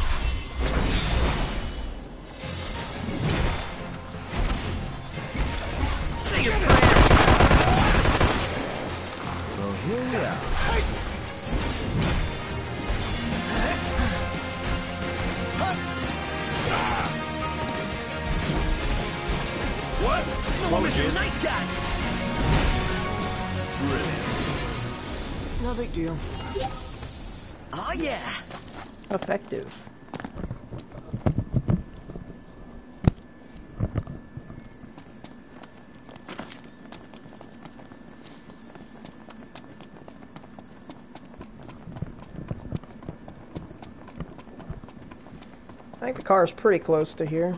Deal. Oh yeah. Effective. I think the car is pretty close to here.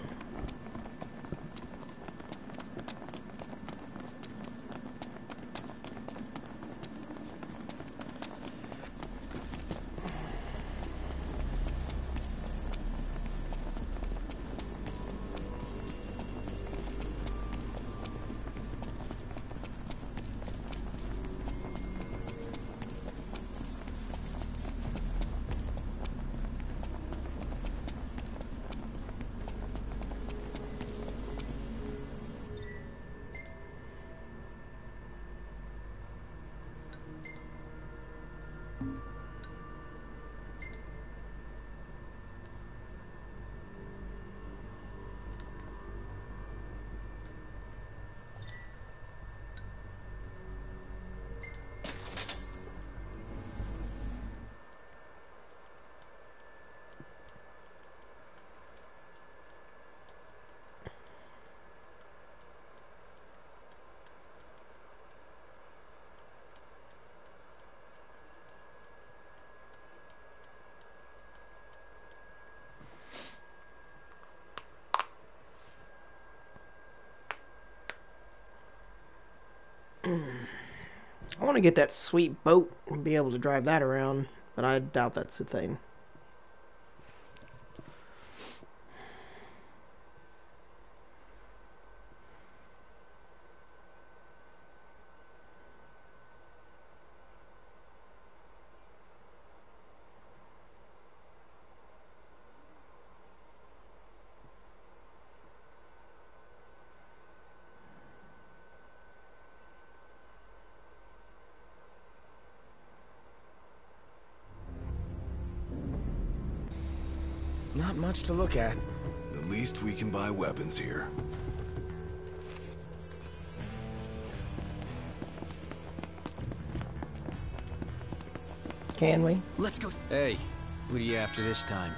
Want to get that sweet boat and be able to drive that around, but I doubt that's the thing. Not much to look at. At least we can buy weapons here. Can we? Let's go. Hey, what are you after this time?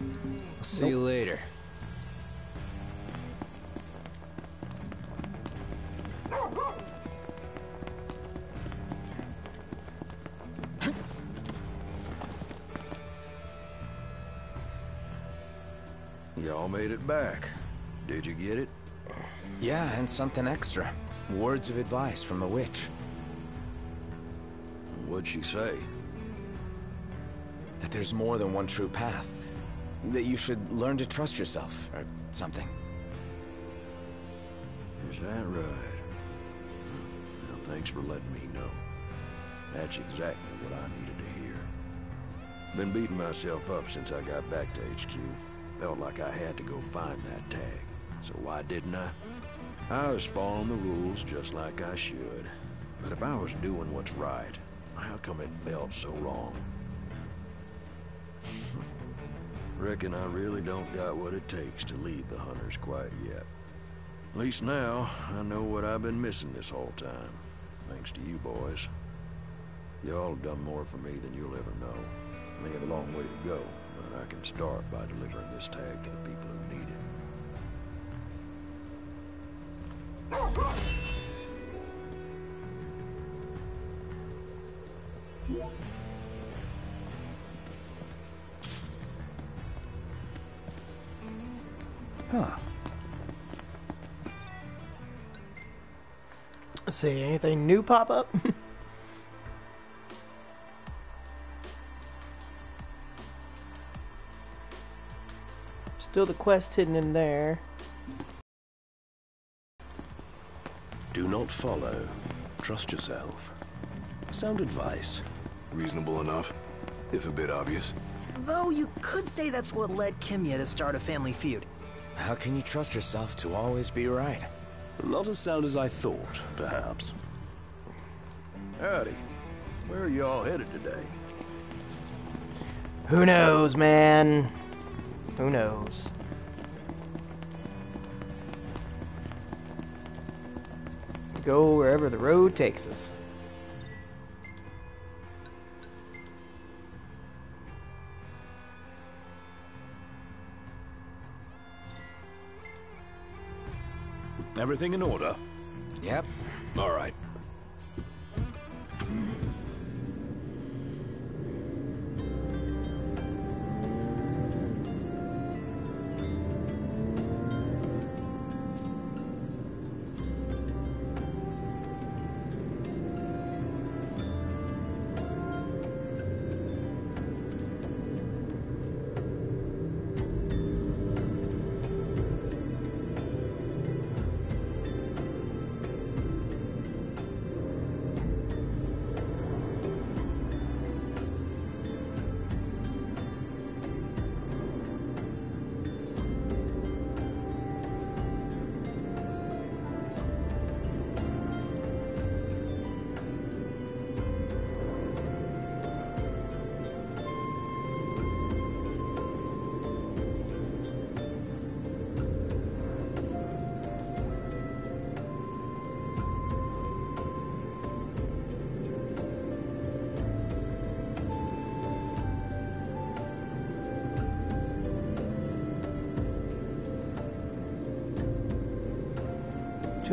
I'll see you later. It back. Did you get it? Yeah, and something extra. Words of advice from the witch. What'd she say? That there's more than one true path. That you should learn to trust yourself, or something. Is that right? Well, thanks for letting me know. That's exactly what I needed to hear. Been beating myself up since I got back to HQ. Felt like I had to go find that tag. So why didn't I? I was following the rules just like I should. But if I was doing what's right, how come it felt so wrong? Reckon I really don't got what it takes to lead the hunters quite yet. At least now, I know what I've been missing this whole time. Thanks to you boys. Y'all have done more for me than you'll ever know. May have a long way to go, but I can start by delivering this tag to the people who need it. Huh. See, anything new pop up? Still the quest hidden in there. Do not follow. Trust yourself. Sound advice. Reasonable enough, if a bit obvious. Though you could say that's what led Kimya to start a family feud. How can you trust yourself to always be right? Not as sound as I thought, perhaps. Howdy. Where are y'all headed today? Who knows, man? Who knows? Go wherever the road takes us. Everything in order? Yep. All right.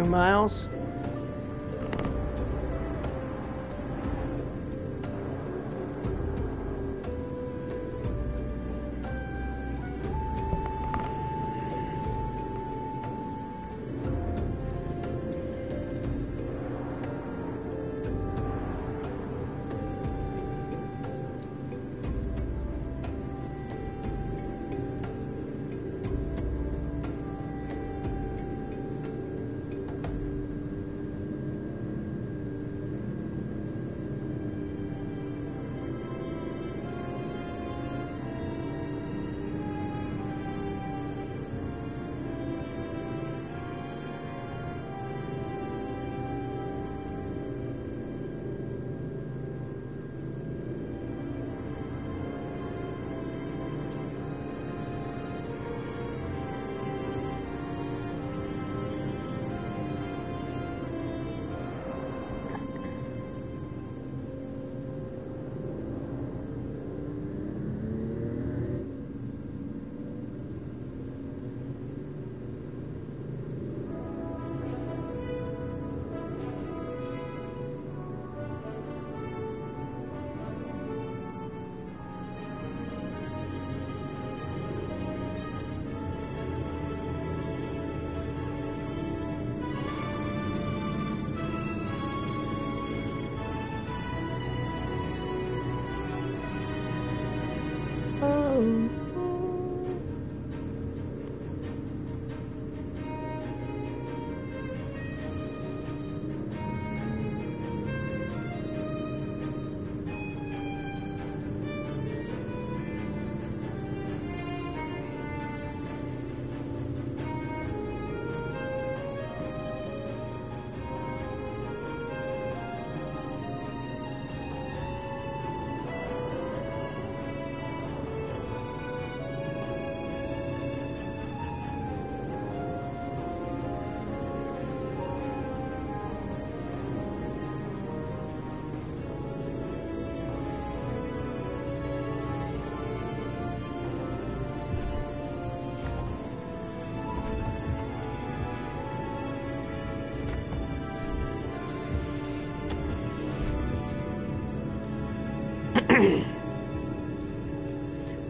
Miles.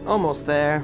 Almost there.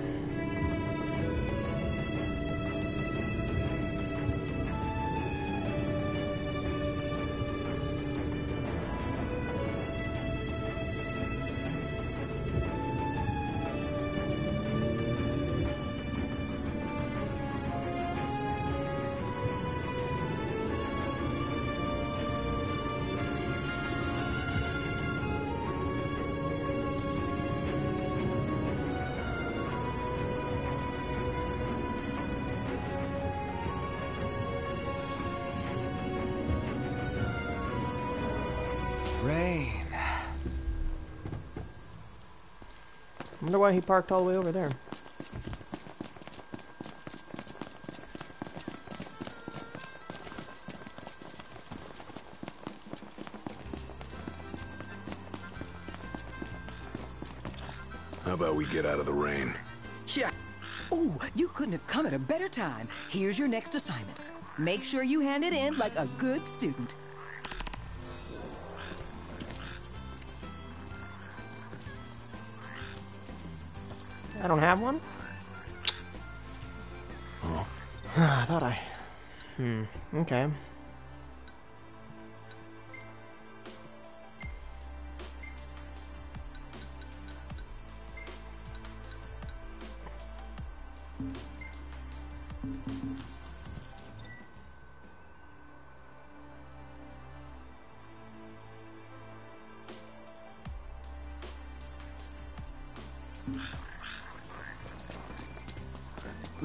Wonder why he parked all the way over there. How about we get out of the rain? Yeah. Oh, you couldn't have come at a better time. Here's your next assignment. Make sure you hand it in like a good student.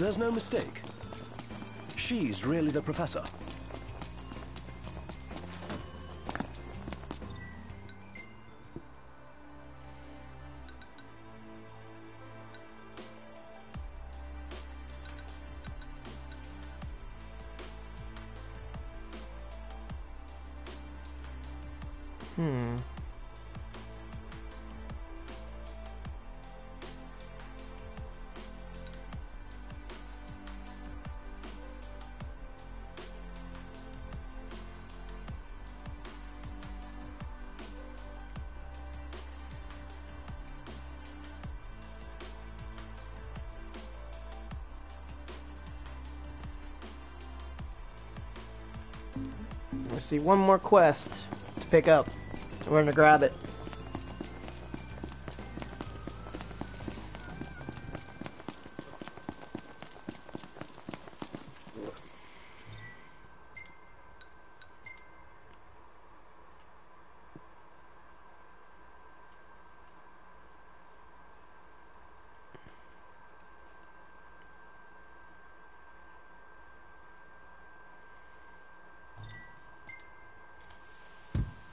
There's no mistake. She's really the professor. See, one more quest to pick up. We're gonna grab it.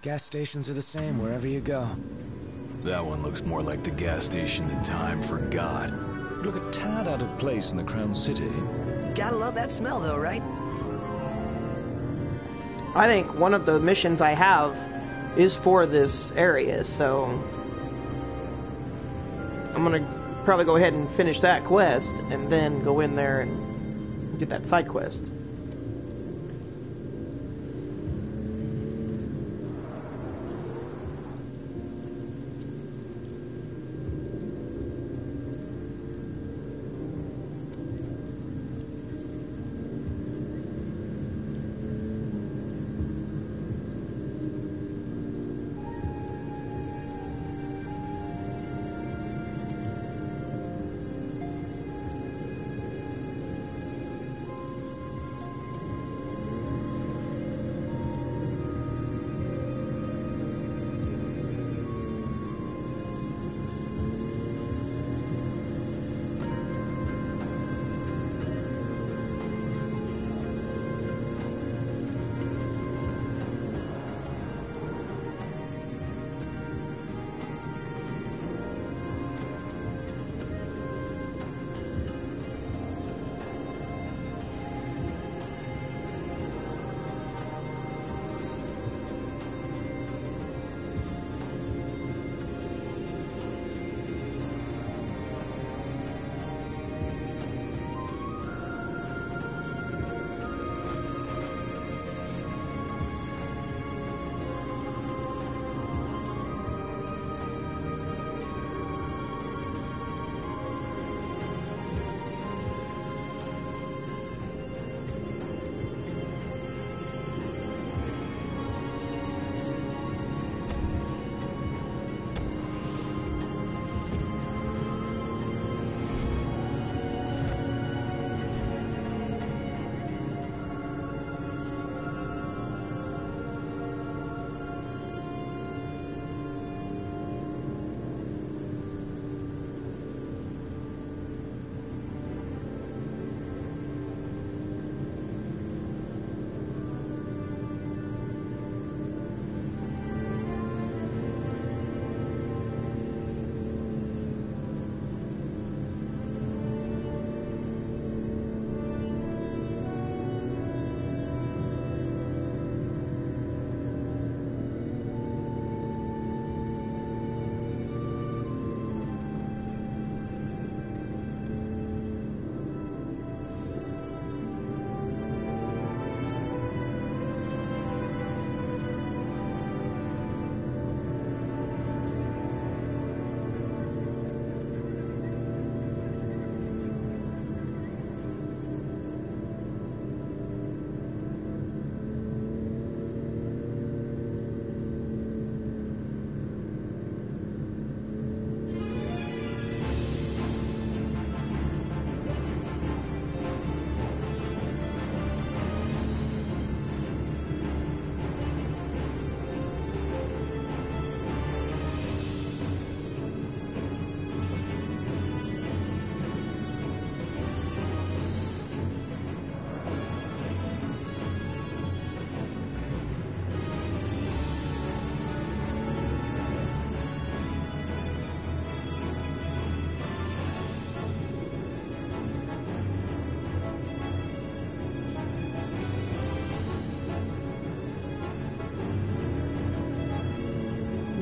Gas stations are the same wherever you go. That one looks more like the gas station that time forgot. Look a tad out of place in the Crown City. Gotta love that smell, though, right? I think one of the missions I have is for this area, so I'm gonna probably go ahead and finish that quest and then go in there and get that side quest.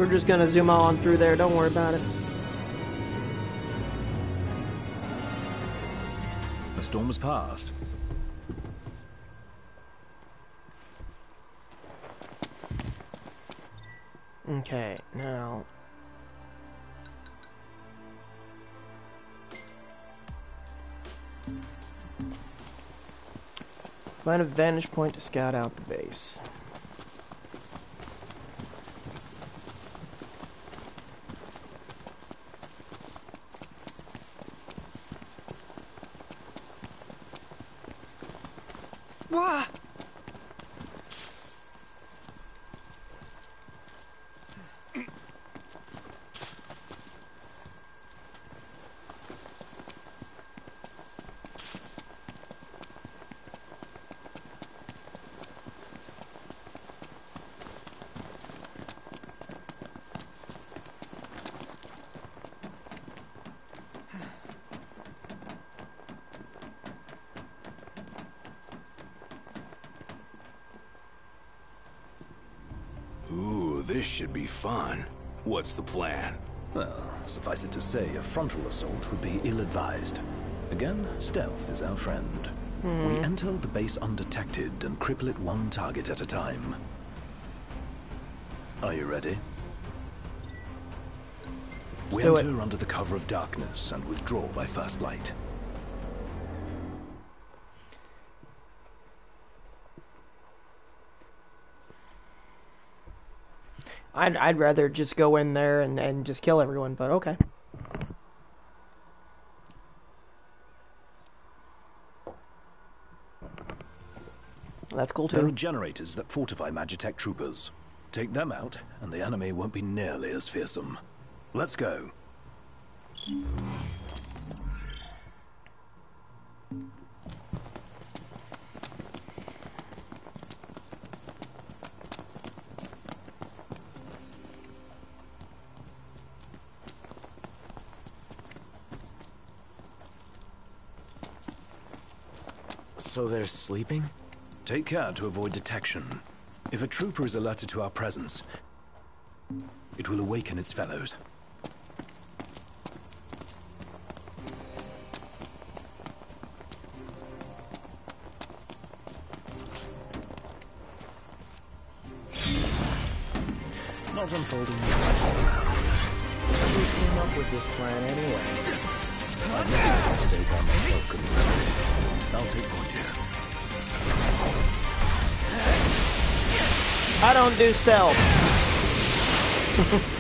We're just gonna zoom on through there. Don't worry about it. The storm has passed. Okay, now. Find a vantage point to scout out the base. Wah! Ooh, this should be fun. What's the plan? Well, suffice it to say, a frontal assault would be ill-advised. Again, stealth is our friend. Hmm. We enter the base undetected and cripple it one target at a time. Are you ready? We do it. enter under the cover of darkness and withdraw by first light. I'd I'd rather just go in there and, and just kill everyone, but okay. That's cool There are generators that fortify Magitech troopers. Take them out, and the enemy won't be nearly as fearsome. Let's go. So they're sleeping? Take care to avoid detection. If a trooper is alerted to our presence, it will awaken its fellows. Not unfolding. Who came up with this plan anyway? I've made a mistake I myself couldn't. I'll take point here. I don't do stealth.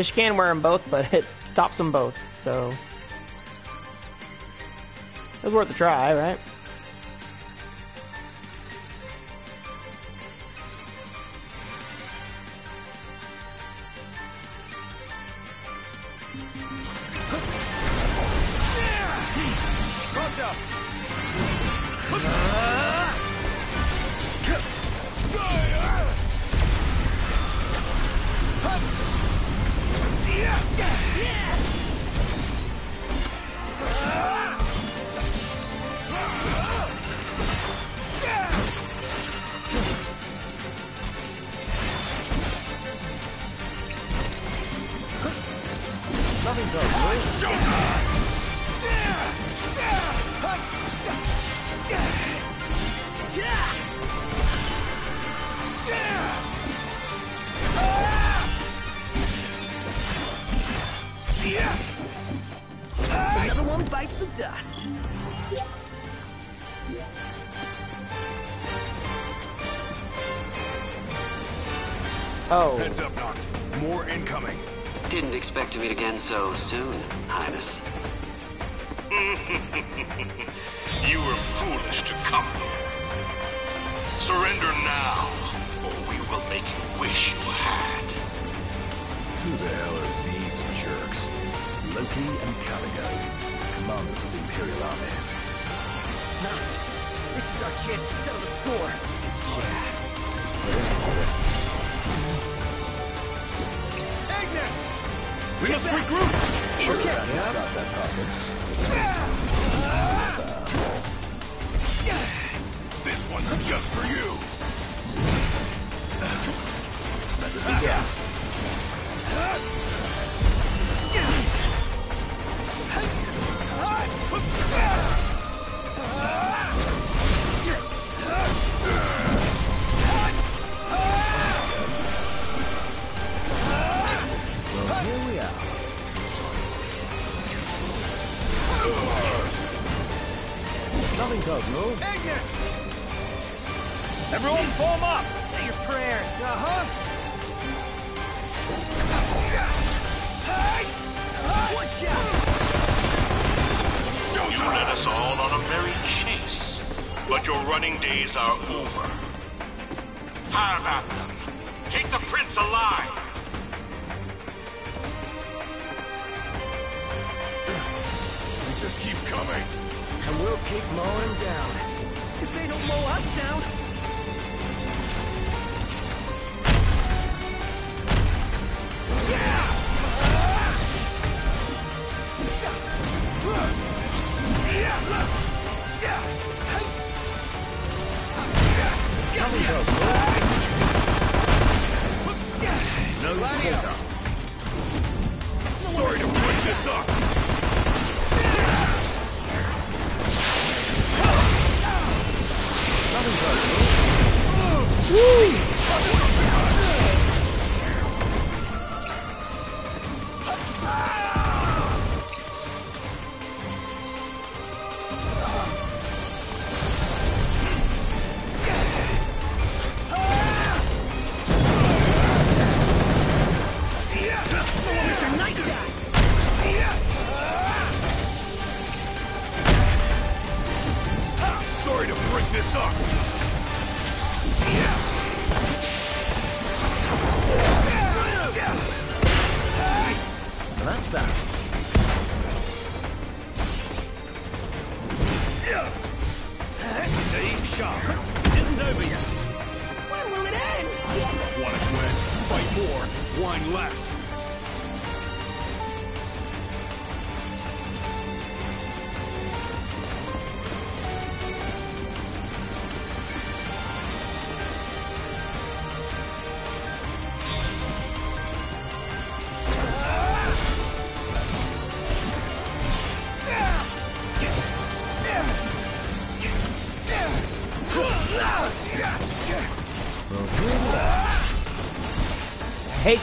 Because you can wear them both, but it stops them both, so... It was worth a try, right? so soon.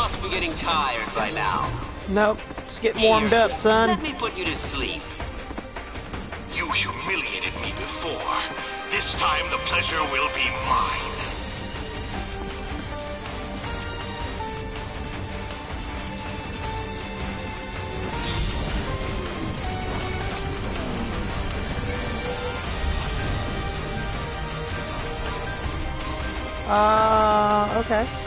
must be getting tired by now. Nope. Just getting warmed up, son. Let me put you to sleep. You humiliated me before. This time the pleasure will be mine. Uh, okay.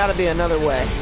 There's gotta be another way.